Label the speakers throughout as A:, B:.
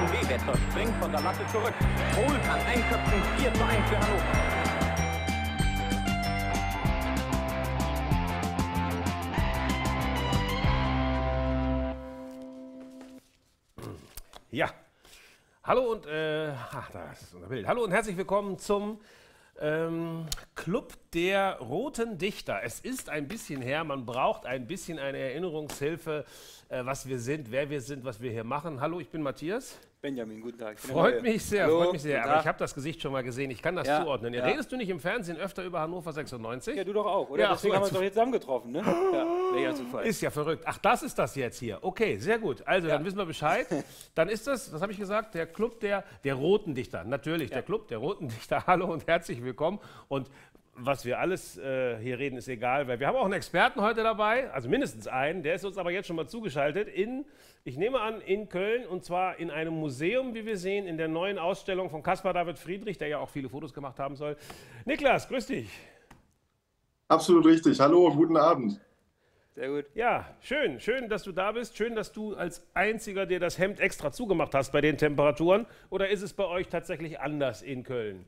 A: von Wewetter springt von der Latte zurück. Kohl kann einköpfen, 4 zu 1 für Hannover.
B: Ja. Hallo und äh, ach, da ist unser Bild. Hallo und herzlich willkommen zum ähm, Club der Roten Dichter. Es ist ein bisschen her, man braucht ein bisschen eine Erinnerungshilfe, äh, was wir sind, wer wir sind, was wir hier machen. Hallo, ich bin Matthias.
C: Benjamin, guten Tag.
B: Freut mich sehr,
C: Hallo,
B: freut mich sehr. Aber ich habe das Gesicht schon mal gesehen, ich kann das
C: Ja,
B: zuordnen.
C: ja.
B: Redest du nicht im Fernsehen öfter über Hannover 96?
C: Ja, du doch auch, oder?
B: Ja,
C: Deswegen
B: so,
C: haben wir uns doch jetzt zusammengetroffen, ne? Ja, welcher Zufall.
B: Ist ja verrückt. Ach, das ist das jetzt hier. Okay, sehr gut. Also, dann
C: Ja.
B: wissen wir Bescheid. Dann ist das, was habe ich gesagt, der Club der, der Roten Dichter. Natürlich, der Club der Roten Dichter. Hallo und herzlich willkommen. Und was wir alles äh, hier reden, ist egal, weil wir haben auch einen Experten heute dabei, also mindestens einen, der ist uns aber jetzt schon mal zugeschaltet in, ich nehme an, in Köln und zwar in einem Museum, wie wir sehen, in der neuen Ausstellung von Caspar David Friedrich, der ja auch viele Fotos gemacht haben soll. Niklas, grüß dich.
D: Absolut richtig. Hallo, guten Abend.
C: Sehr gut.
B: Ja, schön, schön, dass du da bist. Schön, dass du als einziger dir das Hemd extra zugemacht hast bei den Temperaturen. Oder ist es bei euch tatsächlich anders in Köln?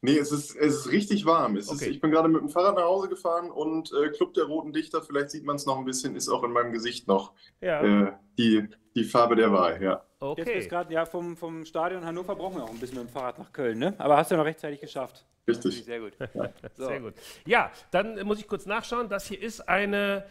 D: Nee, es ist, es ist richtig warm. Es ist,
B: Okay.
D: ich bin gerade mit dem Fahrrad nach Hause gefahren und äh, Club der Roten Dichter, vielleicht sieht man es noch ein bisschen, ist auch in meinem Gesicht noch
B: Ja,
D: äh, die, die Farbe der Wahl, ja.
C: Jetzt bist
B: okay.
C: gerade, ja, vom, vom Stadion Hannover brauchen wir auch ein bisschen mit dem Fahrrad nach Köln, ne? Aber hast du noch rechtzeitig geschafft.
D: Richtig.
C: Sehr gut. So.
B: Sehr gut. Ja, dann muss ich kurz nachschauen. Das hier ist eine,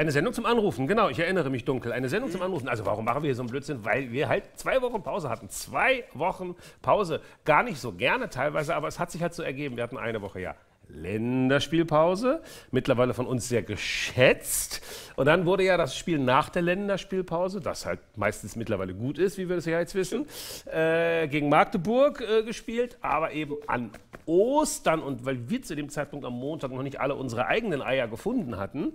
B: eine Sendung zum Anrufen. Genau, ich erinnere mich dunkel. Eine Sendung zum Anrufen. Also warum machen wir hier so einen Blödsinn? Weil wir halt zwei Wochen Pause hatten. Zwei Wochen Pause. Gar nicht so gerne teilweise, aber es hat sich halt so ergeben. Wir hatten eine Woche, ja. Länderspielpause, mittlerweile von uns sehr geschätzt. Und dann wurde ja das Spiel nach der Länderspielpause, das halt meistens mittlerweile gut ist, wie wir das ja jetzt wissen, äh, gegen Magdeburg äh, gespielt, aber eben an Ostern und weil wir zu dem Zeitpunkt am Montag noch nicht alle unsere eigenen Eier gefunden hatten.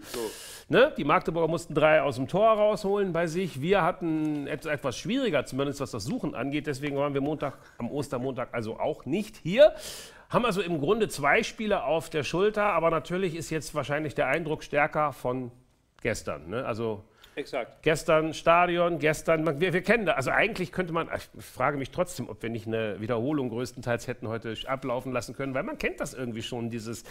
B: Ne? Die Magdeburger mussten drei aus dem Tor rausholen bei sich. Wir hatten et etwas schwieriger, zumindest was das Suchen angeht. Deswegen waren wir Montag, am Ostermontag also auch nicht hier. Haben also im Grunde zwei Spiele auf der Schulter, aber natürlich ist jetzt wahrscheinlich der Eindruck stärker von gestern. Ne? Also
C: Exakt.
B: Gestern Stadion, gestern, wir, wir kennen das. Also eigentlich könnte man, ich frage mich trotzdem, ob wir nicht eine Wiederholung größtenteils hätten heute ablaufen lassen können, weil man kennt das irgendwie schon, dieses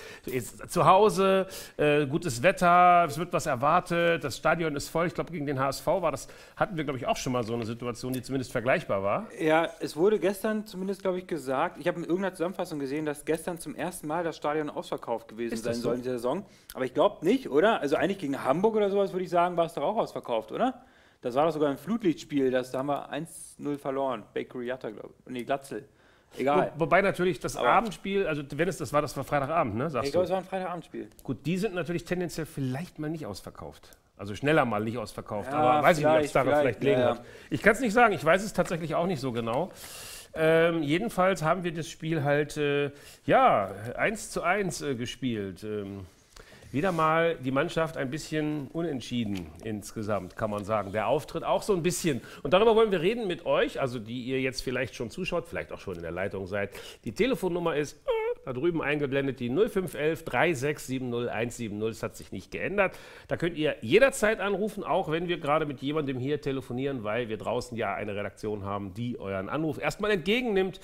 B: zu Hause, äh, gutes Wetter, es wird was erwartet, das Stadion ist voll. Ich glaube, gegen den HSV war das, hatten wir, glaube ich, auch schon mal so eine Situation, die zumindest vergleichbar war.
C: Ja, es wurde gestern zumindest, glaube ich, gesagt, ich habe in irgendeiner Zusammenfassung gesehen, dass gestern zum ersten Mal das Stadion ausverkauft gewesen sein
B: so?
C: soll in dieser Saison. Aber ich glaube nicht, oder? Also eigentlich gegen Hamburg oder sowas würde ich sagen, war es doch auch ausverkauft, oder? Das war doch sogar ein Flutlichtspiel, das da haben wir 1-0 verloren. Bakery Jatta, glaube ich. Nee, Glatzel. Egal.
B: Wo, wobei natürlich das
C: Aber-
B: Abendspiel, also wenn es das war, das war Freitagabend, ne,
C: Ich
B: sagst
C: glaube,
B: du?
C: es war ein Freitagabendspiel.
B: Gut, die sind natürlich tendenziell vielleicht mal nicht ausverkauft. Also schneller mal nicht ausverkauft.
C: Ja,
B: aber weiß ich nicht, ob es daran vielleicht
C: vielleicht,
B: gelegen
C: ja,
B: hat. Ich kann es nicht sagen. Ich weiß es tatsächlich auch nicht so genau. Ähm, jedenfalls haben wir das Spiel halt, äh, ja, 1 zu 1 äh, gespielt. Ähm, wieder mal die Mannschaft ein bisschen unentschieden insgesamt, kann man sagen. Der Auftritt auch so ein bisschen. Und darüber wollen wir reden mit euch, also die ihr jetzt vielleicht schon zuschaut, vielleicht auch schon in der Leitung seid. Die Telefonnummer ist äh, da drüben eingeblendet, die 0511 3670 170. Das hat sich nicht geändert. Da könnt ihr jederzeit anrufen, auch wenn wir gerade mit jemandem hier telefonieren, weil wir draußen ja eine Redaktion haben, die euren Anruf erstmal entgegennimmt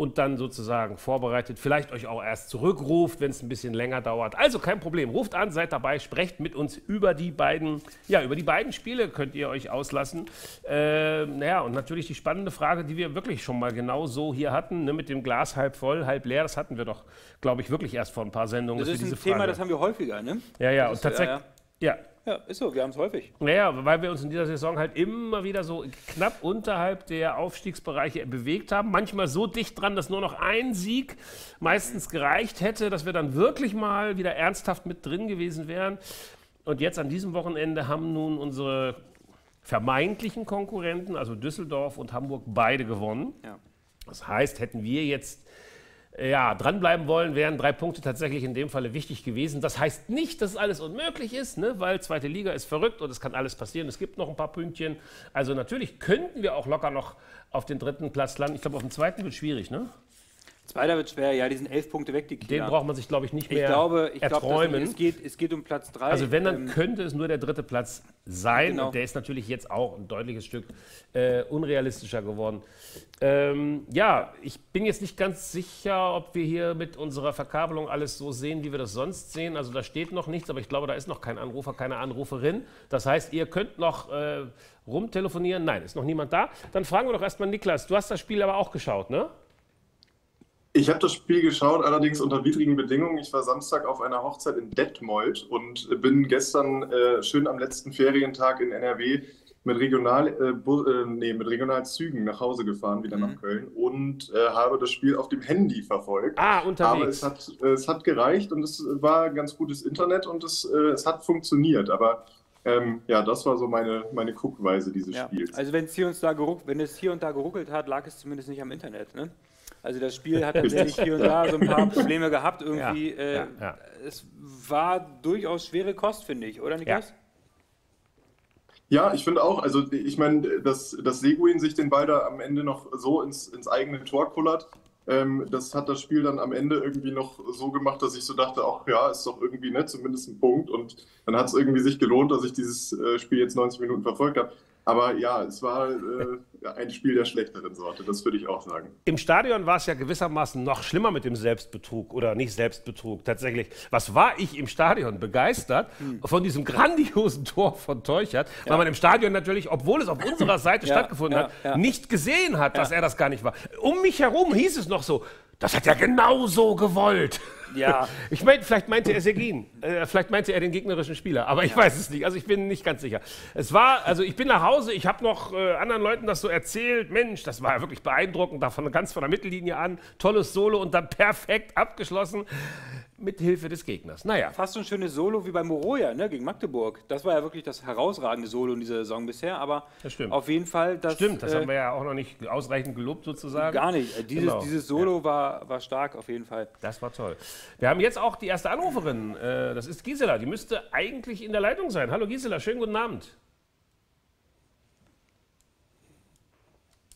B: und dann sozusagen vorbereitet, vielleicht euch auch erst zurückruft, wenn es ein bisschen länger dauert. Also kein Problem, ruft an, seid dabei, sprecht mit uns über die beiden, ja, über die beiden Spiele könnt ihr euch auslassen. Ähm, naja, und natürlich die spannende Frage, die wir wirklich schon mal genau so hier hatten, ne, mit dem Glas halb voll, halb leer, das hatten wir doch, glaube ich, wirklich erst vor ein paar Sendungen.
C: Das ist ein Thema,
B: Frage-
C: das haben wir häufiger, ne?
B: ja, ja,
C: das
B: und tatsächlich, ja.
C: Ja, ist so, wir haben es häufig.
B: Naja, weil wir uns in dieser Saison halt immer wieder so knapp unterhalb der Aufstiegsbereiche bewegt haben. Manchmal so dicht dran, dass nur noch ein Sieg meistens gereicht hätte, dass wir dann wirklich mal wieder ernsthaft mit drin gewesen wären. Und jetzt an diesem Wochenende haben nun unsere vermeintlichen Konkurrenten, also Düsseldorf und Hamburg, beide gewonnen.
C: Ja.
B: Das heißt, hätten wir jetzt ja, dranbleiben wollen, wären drei Punkte tatsächlich in dem Falle wichtig gewesen. Das heißt nicht, dass alles unmöglich ist, ne? weil zweite Liga ist verrückt und es kann alles passieren. Es gibt noch ein paar Pünktchen. Also natürlich könnten wir auch locker noch auf den dritten Platz landen. Ich glaube, auf dem zweiten wird schwierig, ne?
C: Zweiter wird schwer, ja, die sind elf Punkte weg, die
B: Den
C: Kieler.
B: braucht man sich, glaube ich, nicht
C: ich
B: mehr
C: glaube, ich glaube,
B: erträumen.
C: es geht, es geht um Platz drei.
B: Also wenn, dann
C: Ähm,
B: könnte es nur der dritte Platz sein.
C: Genau.
B: Und der ist natürlich jetzt auch ein deutliches Stück äh, unrealistischer geworden. Ähm, ja, ich bin jetzt nicht ganz sicher, ob wir hier mit unserer Verkabelung alles so sehen, wie wir das sonst sehen. Also da steht noch nichts, aber ich glaube, da ist noch kein Anrufer, keine Anruferin. Das heißt, ihr könnt noch äh, rumtelefonieren. Nein, ist noch niemand da. Dann fragen wir doch erstmal Niklas. Du hast das Spiel aber auch geschaut, ne?
D: Ich habe das Spiel geschaut, allerdings unter widrigen Bedingungen. Ich war Samstag auf einer Hochzeit in Detmold und bin gestern äh, schön am letzten Ferientag in NRW mit, Regional, äh, Bu- äh, nee, mit Regionalzügen nach Hause gefahren, wieder nach Köln und äh, habe das Spiel auf dem Handy verfolgt.
B: Ah,
D: Aber
B: unterwegs.
D: es hat, äh, es hat gereicht und es war ganz gutes Internet und es, äh, es hat funktioniert. Aber ähm, ja, das war so meine, meine Guckweise dieses
C: ja.
D: Spiels.
C: Also wenn es hier, und da geruck, wenn es hier und da geruckelt hat, lag es zumindest nicht am Internet. Ne? Also das Spiel hat tatsächlich hier und da so ein paar Probleme gehabt irgendwie.
B: Ja,
C: äh,
B: ja, ja.
C: Es war durchaus schwere Kost, finde ich, oder Niklas?
D: Ja, ich finde auch, also ich meine, dass, dass Seguin sich den Ball da am Ende noch so ins, ins eigene Tor kullert, ähm, das hat das Spiel dann am Ende irgendwie noch so gemacht, dass ich so dachte, ach ja, ist doch irgendwie nett, zumindest ein Punkt. Und dann hat es irgendwie sich gelohnt, dass ich dieses äh, Spiel jetzt 90 Minuten verfolgt habe. Aber ja, es war äh, ja, ein Spiel der schlechteren Sorte, das würde ich auch sagen.
B: Im Stadion war es ja gewissermaßen noch schlimmer mit dem Selbstbetrug oder nicht Selbstbetrug tatsächlich. Was war ich im Stadion begeistert von diesem grandiosen Tor von Teuchert, weil man im Stadion natürlich, obwohl es auf unserer Seite
C: Ja,
B: stattgefunden
C: ja,
B: hat,
C: ja.
B: nicht gesehen hat, dass er das gar nicht war. Um mich herum hieß es noch so, das hat er genau so gewollt.
C: Ja.
B: Ich meine, vielleicht meinte er Segin, äh, vielleicht meinte er den gegnerischen Spieler, aber ich weiß es nicht. Also ich bin nicht ganz sicher. Es war, also ich bin nach Hause, ich habe noch äh, anderen Leuten das so erzählt. Mensch, das war ja wirklich beeindruckend, davon ganz von der Mittellinie an, tolles Solo und dann perfekt abgeschlossen mit Hilfe des Gegners. Naja,
C: Fast so ein schönes Solo wie bei Moroja ne, gegen Magdeburg. Das war ja wirklich das herausragende Solo in dieser Saison bisher. Aber
B: Das stimmt.
C: auf jeden Fall, das,
B: stimmt, das
C: äh,
B: haben wir ja auch noch nicht ausreichend gelobt sozusagen.
C: gar nicht. Äh, Dieses,
B: Genau.
C: dieses Solo war, war stark auf jeden Fall.
B: Das war toll. Wir haben jetzt auch die erste Anruferin. Äh, das ist Gisela. Die müsste eigentlich in der Leitung sein. Hallo Gisela, schönen guten Abend.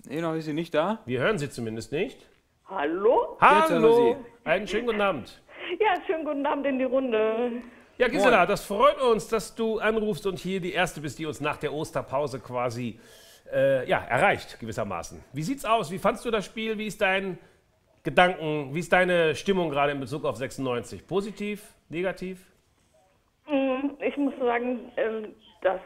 C: Nee, noch ist sie nicht da.
B: Wir hören Sie zumindest nicht.
E: Hallo?
B: Hallo, einen schönen guten Abend.
E: Ja, schönen guten Abend in die Runde.
B: Ja, Gisela, das freut uns, dass du anrufst und hier die erste bist, die uns nach der Osterpause quasi äh, ja, erreicht, gewissermaßen. Wie sieht's aus? Wie fandst du das Spiel? Wie ist dein Gedanken? Wie ist deine Stimmung gerade in Bezug auf 96? Positiv? Negativ?
E: Mm, Ich muss sagen, ähm, dass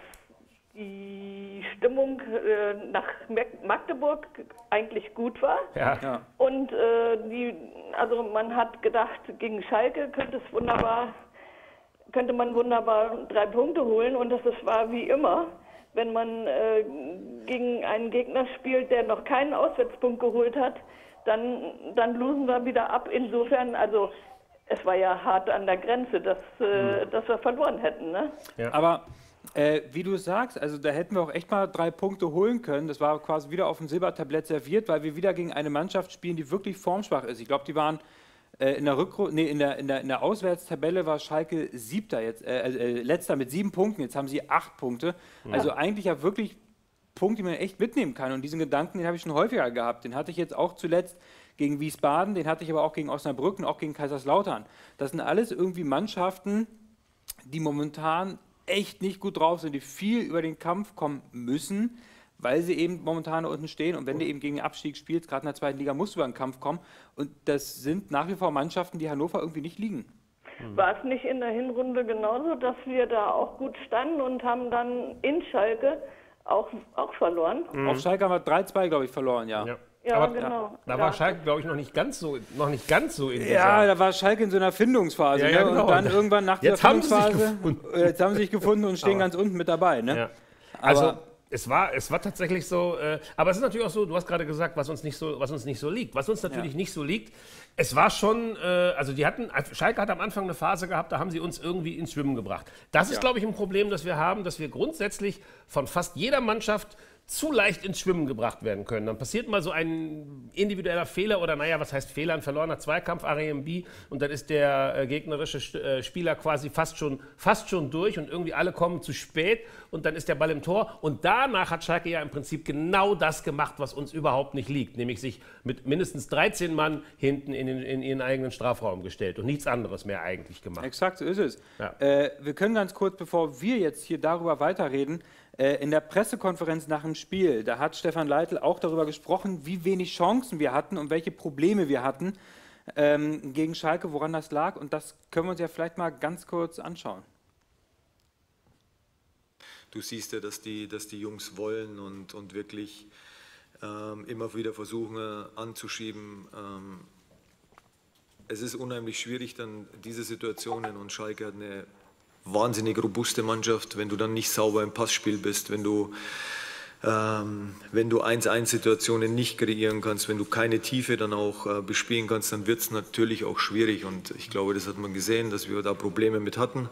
E: die Stimmung äh, nach Mag- Magdeburg eigentlich gut war.
B: Ja.
C: Ja.
E: Und äh, die, also man hat gedacht, gegen Schalke könnte es wunderbar, könnte man wunderbar drei Punkte holen und das ist, war wie immer, wenn man äh, gegen einen Gegner spielt, der noch keinen Auswärtspunkt geholt hat, dann, dann losen wir wieder ab. Insofern, also es war ja hart an der Grenze, dass, äh, dass wir verloren hätten. Ne?
C: Aber äh, wie du sagst, also da hätten wir auch echt mal drei Punkte holen können. Das war quasi wieder auf dem Silbertablett serviert, weil wir wieder gegen eine Mannschaft spielen, die wirklich formschwach ist. Ich glaube, die waren äh, in der Rückrunde, nee, in der, in, der, in der Auswärtstabelle war Schalke siebter jetzt, äh, äh, letzter mit sieben Punkten. Jetzt haben sie acht Punkte. Also eigentlich ja wirklich Punkt, den man echt mitnehmen kann. Und diesen Gedanken, den habe ich schon häufiger gehabt. Den hatte ich jetzt auch zuletzt gegen Wiesbaden, den hatte ich aber auch gegen Osnabrück und auch gegen Kaiserslautern. Das sind alles irgendwie Mannschaften, die momentan echt nicht gut drauf sind, die viel über den Kampf kommen müssen, weil sie eben momentan da unten stehen. Und wenn du eben gegen den Abstieg spielst, gerade in der zweiten Liga, musst du über den Kampf kommen. Und das sind nach wie vor Mannschaften, die Hannover irgendwie nicht liegen.
E: War es nicht in der Hinrunde genauso, dass wir da auch gut standen und haben dann in Schalke auch, auch verloren?
C: Auf Schalke haben wir 3-2, glaube ich, verloren, ja.
B: Ja.
E: Ja,
B: Aber
E: genau.
B: Da
E: Ja.
B: war Schalke, glaube ich, noch nicht ganz so, noch nicht ganz so in
C: Ja,
B: dieser-
C: da war Schalke in so einer Findungsphase.
B: Ja, ja,
C: ne?
B: genau.
C: Und dann irgendwann nach
B: Jetzt
C: der
B: haben sie sich
C: Findungsphase,
B: gefunden.
C: äh, jetzt haben sie sich gefunden und stehen ganz unten mit dabei. Ne?
B: Ja. Also
C: Aber-
B: es war, es war tatsächlich so, äh, aber es ist natürlich auch so, du hast gerade gesagt, was uns nicht so, was uns nicht so liegt. Was uns natürlich nicht so liegt, es war schon, äh, also die hatten, Schalke hat am Anfang eine Phase gehabt, da haben sie uns irgendwie ins Schwimmen gebracht. Das ist, glaube ich, ein Problem, das wir haben, dass wir grundsätzlich von fast jeder Mannschaft zu leicht ins Schwimmen gebracht werden können. Dann passiert mal so ein individueller Fehler oder naja, was heißt Fehler? Ein verlorener Zweikampf, RMB und dann ist der äh, gegnerische äh, Spieler quasi fast schon, fast schon durch und irgendwie alle kommen zu spät und dann ist der Ball im Tor und danach hat Schalke ja im Prinzip genau das gemacht, was uns überhaupt nicht liegt, nämlich sich mit mindestens 13 Mann hinten in, den, in ihren eigenen Strafraum gestellt und nichts anderes mehr eigentlich gemacht.
C: Exakt, so ist es.
B: Ja.
C: Äh, wir können ganz kurz, bevor wir jetzt hier darüber weiterreden, in der Pressekonferenz nach dem Spiel, da hat Stefan Leitl auch darüber gesprochen, wie wenig Chancen wir hatten und welche Probleme wir hatten ähm, gegen Schalke, woran das lag. Und das können wir uns ja vielleicht mal ganz kurz anschauen.
F: Du siehst ja, dass die, dass die Jungs wollen und, und wirklich ähm, immer wieder versuchen äh, anzuschieben. Ähm, es ist unheimlich schwierig, dann diese Situationen und Schalke hat eine wahnsinnig robuste Mannschaft, wenn du dann nicht sauber im Passspiel bist, wenn du ähm, wenn du 1-1-Situationen nicht kreieren kannst, wenn du keine Tiefe dann auch äh, bespielen kannst, dann wird es natürlich auch schwierig. Und ich glaube, das hat man gesehen, dass wir da Probleme mit hatten.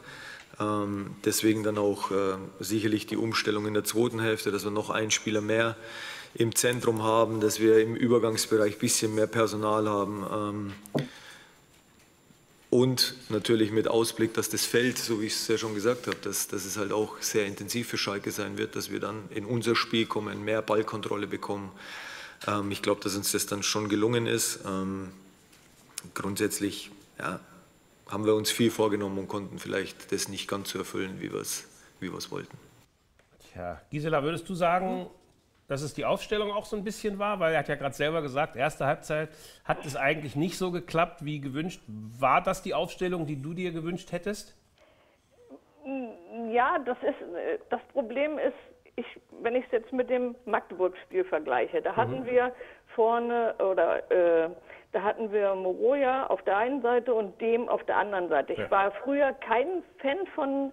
F: Ähm, deswegen dann auch äh, sicherlich die Umstellung in der zweiten Hälfte, dass wir noch einen Spieler mehr im Zentrum haben, dass wir im Übergangsbereich ein bisschen mehr Personal haben. Ähm, und natürlich mit Ausblick, dass das Feld, so wie ich es ja schon gesagt habe, dass, dass es halt auch sehr intensiv für Schalke sein wird, dass wir dann in unser Spiel kommen, mehr Ballkontrolle bekommen. Ähm, ich glaube, dass uns das dann schon gelungen ist. Ähm, grundsätzlich ja, haben wir uns viel vorgenommen und konnten vielleicht das nicht ganz so erfüllen, wie wir es wie wir's wollten.
B: Tja, Gisela, würdest du sagen, dass es die Aufstellung auch so ein bisschen war, weil er hat ja gerade selber gesagt, erste Halbzeit hat es eigentlich nicht so geklappt wie gewünscht. War das die Aufstellung, die du dir gewünscht hättest?
E: Ja, das ist das Problem ist, ich, wenn ich es jetzt mit dem Magdeburg-Spiel vergleiche, da hatten
B: Mhm.
E: wir vorne oder äh, da hatten wir Moroja auf der einen Seite und dem auf der anderen Seite. Ich
B: Ja.
E: war früher kein Fan von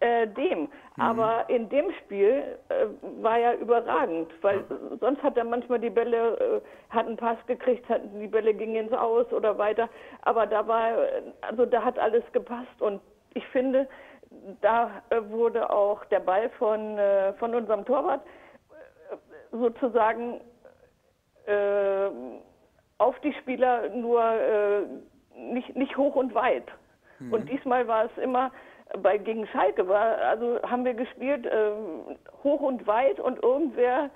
E: äh, dem, aber in dem Spiel äh, war er überragend, weil sonst hat er manchmal die Bälle, äh, hat einen Pass gekriegt, hat, die Bälle gingen ins Aus oder weiter, aber da war, also da hat alles gepasst. Und ich finde, da äh, wurde auch der Ball von, äh, von unserem Torwart äh, sozusagen auf die Spieler nur nicht, nicht hoch und weit. Und diesmal war es immer bei gegen Schalke war, also haben wir gespielt äh, hoch und weit und irgendwer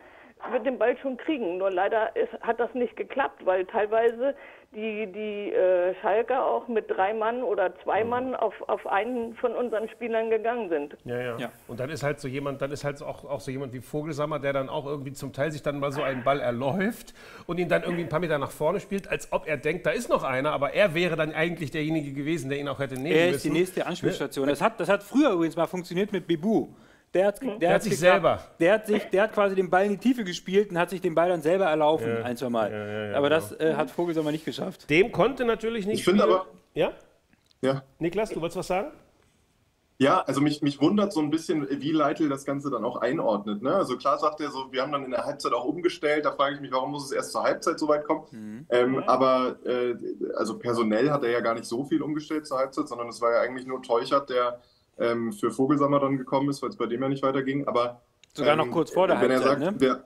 E: wird den Ball schon kriegen. Nur leider ist, hat das nicht geklappt, weil teilweise die, die äh, Schalker auch mit drei Mann oder zwei Mann auf, auf einen von unseren Spielern gegangen sind.
B: Ja, ja,
C: Ja.
B: Und dann ist halt so jemand, dann ist halt auch, auch so jemand wie Vogelsammer, der dann auch irgendwie zum Teil sich dann mal so einen Ball erläuft und ihn dann irgendwie ein paar Meter nach vorne spielt, als ob er denkt, da ist noch einer, aber er wäre dann eigentlich derjenige gewesen, der ihn auch hätte nehmen
C: Er
B: müssen.
C: ist die nächste Anspielstation. Das hat, das hat früher übrigens mal funktioniert mit Bibu. Der hat, der
B: hat sich
C: geklappt.
B: selber-
C: Der hat, sich, der hat quasi den Ball in die Tiefe gespielt und hat sich den Ball dann selber erlaufen, ein, zwei Mal. aber das äh, hat Vogelsommer nicht geschafft.
B: Dem konnte natürlich nicht
D: Ich finde aber-
B: Ja?
D: Ja.
B: Niklas, du wolltest was sagen?
D: Ja, also mich, mich wundert so ein bisschen, wie Leitl das Ganze dann auch einordnet. Ne? Also klar sagt er so, wir haben dann in der Halbzeit auch umgestellt. Da frage ich mich, warum muss es erst zur Halbzeit so weit kommen? Ähm, aber äh, also personell hat er ja gar nicht so viel umgestellt zur Halbzeit, sondern es war ja eigentlich nur Teuchert, der ähm, für Vogelsammer dann gekommen ist, weil es bei dem ja nicht weiterging. Aber
C: Sogar
D: ähm,
C: noch kurz vor der
D: wenn er
C: Halbzeit,
D: sagt,
C: ne?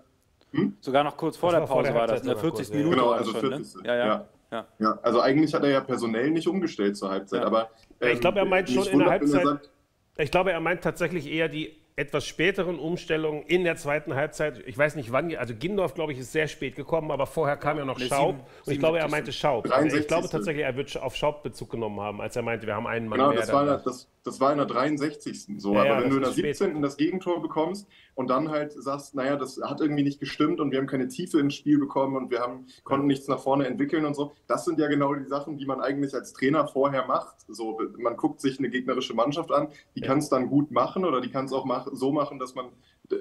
D: wer,
C: Sogar noch kurz vor
B: Das
C: der
B: war vor
C: Pause
B: der
C: war das,
B: Halbzeit
C: in der
B: sogar
C: 40.
B: kurz.
C: Minute
D: Genau, also
C: schon, ne?
D: 40.
C: Ja, ja.
D: Ja.
C: ja.
D: Ja, also eigentlich hat er ja personell nicht umgestellt zur Halbzeit,
C: Ja.
D: aber
B: Ja, ich
D: ähm,
B: glaube, er meint schon in der
D: er
B: Halbzeit-
D: sagt,
B: Ich glaube, er meint tatsächlich eher die etwas späteren Umstellungen in der zweiten Halbzeit. Ich weiß nicht wann, also Gindorf, glaube ich, ist sehr spät gekommen, aber vorher kam ja noch
C: Ne,
B: Schaub.
C: sieben-
B: Und ich glaube, er
C: 77.
B: meinte Schaub.
D: 63.
B: Ich glaube tatsächlich, er wird auf Schaub Bezug genommen haben, als er meinte, wir haben einen Mann
D: Genau,
B: mehr.
D: das war, in der,
B: dann.
D: das, das war in der 63. So,
B: Ja,
D: aber
B: ja,
D: wenn du in der
B: ist spät.
D: 17. das Gegentor bekommst und dann halt sagst, naja, das hat irgendwie nicht gestimmt und wir haben keine Tiefe ins Spiel bekommen und wir haben, konnten nichts nach vorne entwickeln und so, das sind ja genau die Sachen, die man eigentlich als Trainer vorher macht. So, man guckt sich eine gegnerische Mannschaft an, die kann es dann gut machen oder die kann es auch mach, so machen, dass man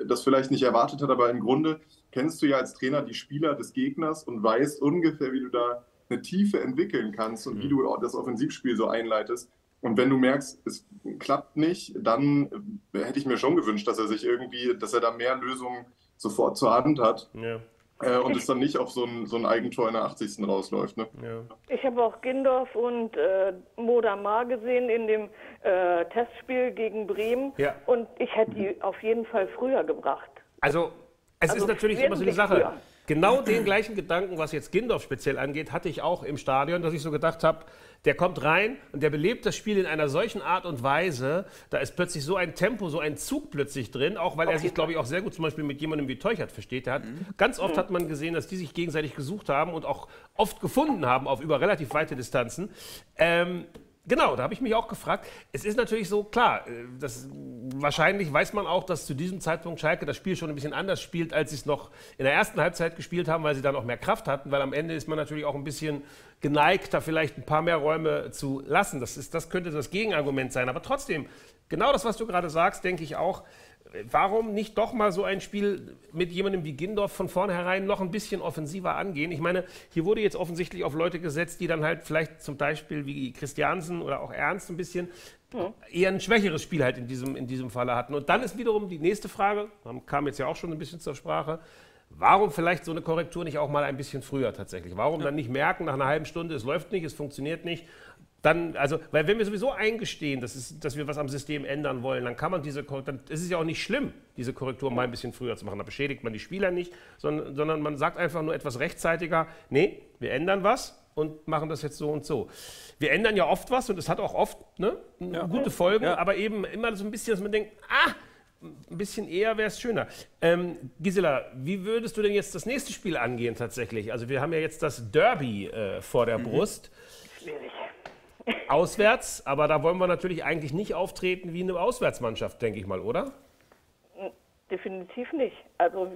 D: das vielleicht nicht erwartet hat, aber im Grunde kennst du ja als Trainer die Spieler des Gegners und weißt ungefähr, wie du da eine Tiefe entwickeln kannst und wie du das Offensivspiel so einleitest. Und wenn du merkst, es klappt nicht, dann äh, hätte ich mir schon gewünscht, dass er sich irgendwie, dass er da mehr Lösungen sofort zur Hand hat.
B: Ja,
D: äh, und es dann nicht auf so ein, so ein Eigentor in der 80. rausläuft. Ne?
B: ja.
E: Ich habe auch Gindorf und äh, Modamar gesehen in dem äh, Testspiel gegen Bremen
B: Ja.
E: und ich hätte die auf jeden Fall früher gebracht.
B: Also Es
E: Also
B: ist natürlich immer so die
E: wesentlich
B: Sache.
E: früher.
B: Genau den gleichen Gedanken, was jetzt Gindorf speziell angeht, hatte ich auch im Stadion, dass ich so gedacht habe, der kommt rein und der belebt das Spiel in einer solchen Art und Weise, da ist plötzlich so ein Tempo, so ein Zug plötzlich drin, auch weil er sich, glaube ich, auch sehr gut zum Beispiel mit jemandem wie Teuchert versteht. Der hat, Ganz oft hat man gesehen, dass die sich gegenseitig gesucht haben und auch oft gefunden haben auf über relativ weite Distanzen. Ähm, Genau, da habe ich mich auch gefragt. Es ist natürlich so, klar, äh, das, wahrscheinlich weiß man auch, dass zu diesem Zeitpunkt Schalke das Spiel schon ein bisschen anders spielt, als sie es noch in der ersten Halbzeit gespielt haben, weil sie dann auch mehr Kraft hatten, weil am Ende ist man natürlich auch ein bisschen geneigt, da vielleicht ein paar mehr Räume zu lassen. Das, ist, das könnte das Gegenargument sein. Aber trotzdem, genau das, was du gerade sagst, denke ich auch, warum nicht doch mal so ein Spiel mit jemandem wie Gindorf von vornherein noch ein bisschen offensiver angehen? Ich meine, hier wurde jetzt offensichtlich auf Leute gesetzt, die dann halt vielleicht zum Beispiel wie Christiansen oder auch Ernst ein bisschen eher ein schwächeres Spiel halt in diesem, in diesem Falle hatten. Und dann ist wiederum die nächste Frage, kam jetzt ja auch schon ein bisschen zur Sprache, Warum vielleicht so eine Korrektur nicht auch mal ein bisschen früher tatsächlich? Warum dann nicht merken nach einer halben Stunde, es läuft nicht, es funktioniert nicht? Dann, also, weil wenn wir sowieso eingestehen, dass, es, dass wir was am System ändern wollen, dann kann man diese, dann ist es ja auch nicht schlimm, diese Korrektur mal ein bisschen früher zu machen. Da beschädigt man die Spieler nicht, sondern, sondern man sagt einfach nur etwas rechtzeitiger, nee, wir ändern was und machen das jetzt so und so. Wir ändern ja oft was und es hat auch oft ne, gute Folgen,
C: Ja.
B: aber eben immer so ein bisschen, dass man denkt, ah, ein bisschen eher wäre es schöner. Ähm, Gisela, wie würdest du denn jetzt das nächste Spiel angehen tatsächlich? Also wir haben ja jetzt das Derby äh, vor der Brust.
E: Schwierig.
B: Auswärts, aber da wollen wir natürlich eigentlich nicht auftreten wie eine Auswärtsmannschaft, denke ich mal, oder?
E: Definitiv nicht. Also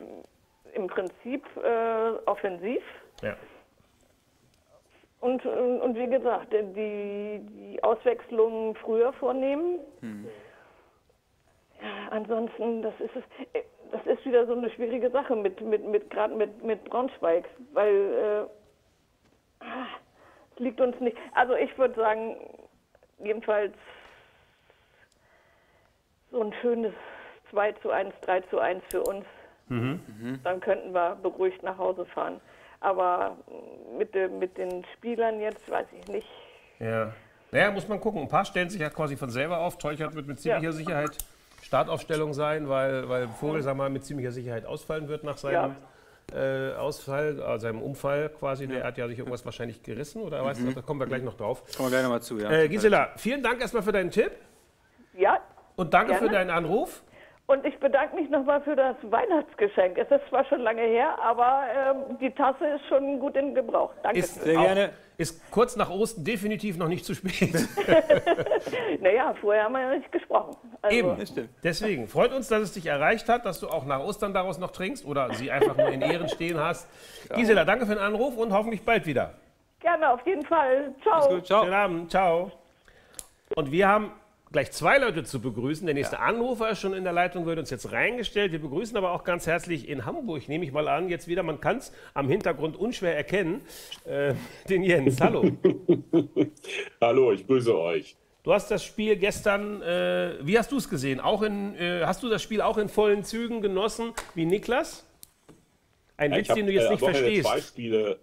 E: im Prinzip äh, offensiv.
B: Ja.
E: Und, und, und wie gesagt, die, die Auswechslungen früher vornehmen. Ja, ansonsten, das ist es. Das ist wieder so eine schwierige Sache mit, mit, mit gerade mit, mit Braunschweig, weil äh, ah, es liegt uns nicht. Also ich würde sagen, jedenfalls so ein schönes 2 zu 1, 3 zu 1 für uns. Dann könnten wir beruhigt nach Hause fahren. Aber mit, de, mit den Spielern jetzt weiß ich nicht.
B: Ja. Naja, muss man gucken. Ein paar stellen sich ja quasi von selber auf. Teuchert wird mit ziemlicher
E: Ja.
B: Sicherheit Startaufstellung sein, weil, weil Vogel, sag mal, mit ziemlicher Sicherheit ausfallen wird nach seinem äh, Ausfall, äh, seinem Unfall quasi. Der hat ja sich irgendwas wahrscheinlich gerissen oder weißt du, da kommen wir gleich noch drauf.
C: Kommen wir gleich nochmal zu, ja.
B: Äh, Gisela, vielen Dank erstmal für deinen Tipp
E: Ja,
B: und danke
E: Gerne.
B: für deinen Anruf.
E: und ich bedanke mich nochmal für das Weihnachtsgeschenk. Es ist zwar schon lange her, aber ähm, die Tasse ist schon gut in Gebrauch. Danke.
B: Ist,
C: Sehr
B: auch,
C: gerne.
B: Ist kurz nach Osten definitiv noch nicht zu spät.
E: naja, vorher haben wir ja nicht gesprochen. Also,
B: Eben.
C: Das stimmt.
B: Deswegen freut uns, dass es dich erreicht hat, dass du auch nach Ostern daraus noch trinkst oder sie einfach nur in Ehren stehen hast. Gisela, danke für den Anruf und hoffentlich bald wieder.
E: Gerne, auf jeden Fall. Ciao.
C: Gut, ciao.
B: Schönen Abend, ciao. Und wir haben gleich zwei Leute zu begrüßen. Der nächste Anrufer ist schon in der Leitung, wird uns jetzt reingestellt. Wir begrüßen aber auch ganz herzlich in Hamburg, nehme ich mal an, jetzt wieder, man kann es am Hintergrund unschwer erkennen, äh, den Jens. Hallo.
G: Hallo, ich grüße euch.
B: Du hast das Spiel gestern, äh, wie hast du es gesehen? Auch in, äh, hast du das Spiel auch in vollen Zügen genossen, wie Niklas? Ein
G: Ja,
B: Witz,
G: habe
B: den du jetzt
G: äh,
B: nicht verstehst.
G: zwei Spiele,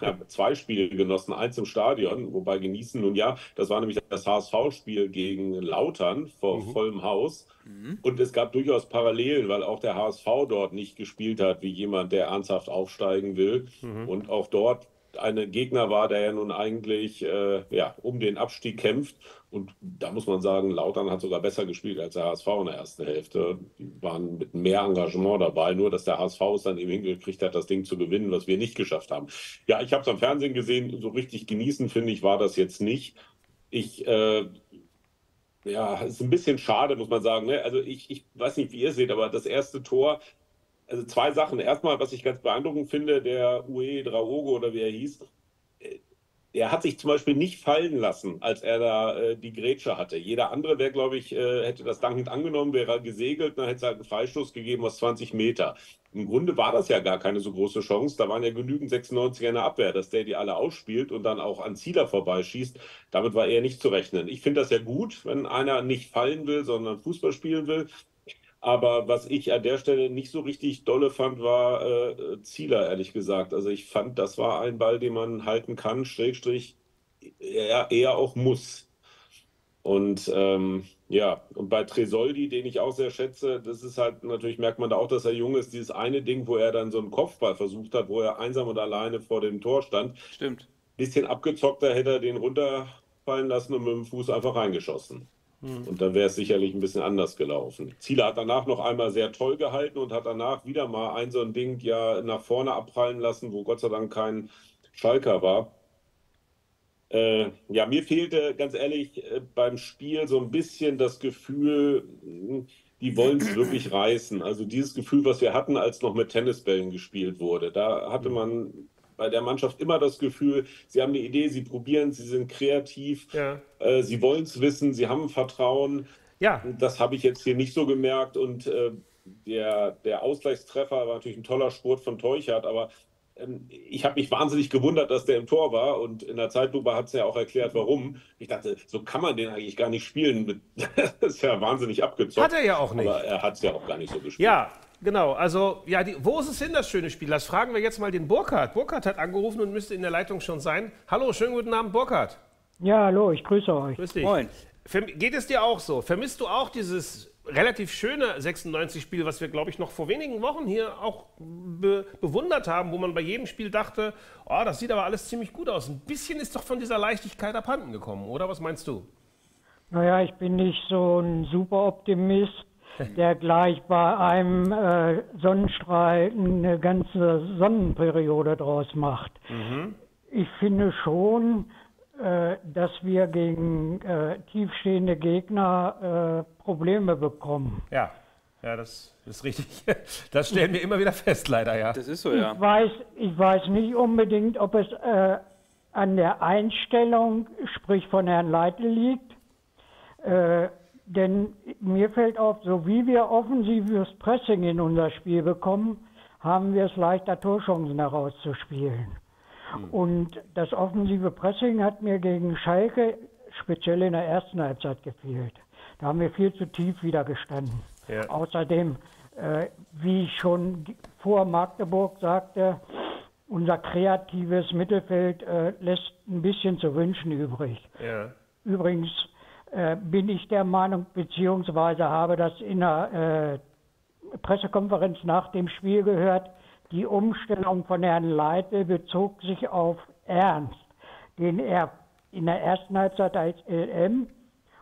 G: hab zwei Spiele genossen, eins im Stadion, wobei genießen nun ja, das war nämlich das HSV-Spiel gegen Lautern vor
B: Mhm.
G: vollem Haus. Und es gab durchaus Parallelen, weil auch der HSV dort nicht gespielt hat wie jemand, der ernsthaft aufsteigen will.
B: Mhm.
G: Und auch dort ein Gegner war, der ja nun eigentlich äh, ja, um den Abstieg kämpft. Und da muss man sagen, Lautern hat sogar besser gespielt als der HSV in der ersten Hälfte. Die waren mit mehr Engagement dabei, nur dass der HSV es dann eben hingekriegt hat, das Ding zu gewinnen, was wir nicht geschafft haben. Ja, ich habe es am Fernsehen gesehen, so richtig genießen, finde ich, war das jetzt nicht. Ich, äh, ja, es ist ein bisschen schade, muss man sagen. Ne? Also ich, ich weiß nicht, wie ihr seht, aber das erste Tor, also zwei Sachen. Erstmal, was ich ganz beeindruckend finde, der Ue Draogo oder wie er hieß, äh, er hat sich zum Beispiel nicht fallen lassen, als er da äh, die Grätsche hatte. Jeder andere wäre, glaube ich, äh, hätte das dankend angenommen, wäre gesegelt, dann hätte es halt einen Freistoß gegeben aus 20 Meter. Im Grunde war das ja gar keine so große Chance. Da waren ja genügend 96er in der Abwehr, dass der die alle ausspielt und dann auch an Zieler vorbeischießt. Damit war er nicht zu rechnen. Ich finde das ja gut, wenn einer nicht fallen will, sondern Fußball spielen will. Aber was ich an der Stelle nicht so richtig dolle fand, war äh, Zieler, ehrlich gesagt. Also ich fand, das war ein Ball, den man halten kann, Schrägstrich, eher, eher auch muss. Und ähm, ja, und bei Tresoldi, den ich auch sehr schätze, das ist halt, natürlich merkt man da auch, dass er jung ist. Dieses eine Ding, wo er dann so einen Kopfball versucht hat, wo er einsam und alleine vor dem Tor stand.
C: Stimmt.
G: Bisschen abgezockter hätte er den runterfallen lassen und mit dem Fuß einfach reingeschossen. Und dann wäre es sicherlich ein bisschen anders gelaufen. Ziele hat danach noch einmal sehr toll gehalten und hat danach wieder mal ein so ein Ding ja nach vorne abprallen lassen, wo Gott sei Dank kein Schalker war. Äh, ja, mir fehlte ganz ehrlich äh, beim Spiel so ein bisschen das Gefühl, die wollen es wirklich reißen. Also dieses Gefühl, was wir hatten, als noch mit Tennisbällen gespielt wurde. Da hatte man bei der Mannschaft immer das Gefühl, sie haben eine Idee, sie probieren, sie sind kreativ,
B: Ja.
G: äh, sie wollen es wissen, sie haben Vertrauen.
B: Ja,
G: Das habe ich jetzt hier nicht so gemerkt. Und äh, der, der Ausgleichstreffer war natürlich ein toller Sport von Teuchert, aber ähm, ich habe mich wahnsinnig gewundert, dass der im Tor war. Und in der Zeitlupe hat es ja auch erklärt, warum. Ich dachte, so kann man den eigentlich gar nicht spielen. Das ist ja wahnsinnig abgezockt.
B: Hat er ja auch nicht.
G: Aber er hat es ja auch gar nicht so gespielt.
B: Ja, genau. Also, ja, die, wo ist es hin, das schöne Spiel? Das fragen wir jetzt mal den Burkhardt. Burkhardt hat angerufen und müsste in der Leitung schon sein. Hallo, schönen guten Abend, Burkhardt.
H: Ja, hallo, ich grüße euch.
B: Grüß dich.
C: Moin.
B: Verm- Geht es dir auch so? Vermisst du auch dieses relativ schöne 96-Spiel, was wir, glaube ich, noch vor wenigen Wochen hier auch be bewundert haben, wo man bei jedem Spiel dachte, oh, das sieht aber alles ziemlich gut aus. Ein bisschen ist doch von dieser Leichtigkeit abhanden gekommen, oder? Was meinst du?
H: Naja, ich bin nicht so ein Superoptimist, der gleich bei einem äh, Sonnenstrahl eine ganze Sonnenperiode draus macht. Ich finde schon, äh, dass wir gegen äh, tiefstehende Gegner äh, Probleme bekommen.
B: Ja, ja, das ist richtig. Das stellen wir immer wieder fest, leider, ja.
C: Das ist so, ja.
H: Ich weiß, ich weiß nicht unbedingt, ob es äh, an der Einstellung, sprich von Herrn Leitl liegt. Denn mir fällt auf, so wie wir offensives Pressing in unser Spiel bekommen, haben wir es leichter, Torchancen herauszuspielen. Und das offensive Pressing hat mir gegen Schalke speziell in der ersten Halbzeit gefehlt. Da haben wir viel zu tief wieder gestanden.
B: Ja.
H: Außerdem, äh, wie ich schon vor Magdeburg sagte, unser kreatives Mittelfeld äh, lässt ein bisschen zu wünschen übrig.
B: ja.
H: Übrigens äh, bin ich der Meinung, beziehungsweise habe das in der äh, Pressekonferenz nach dem Spiel gehört, die Umstellung von Herrn Leitl bezog sich auf Ernst, den er in der ersten Halbzeit als LM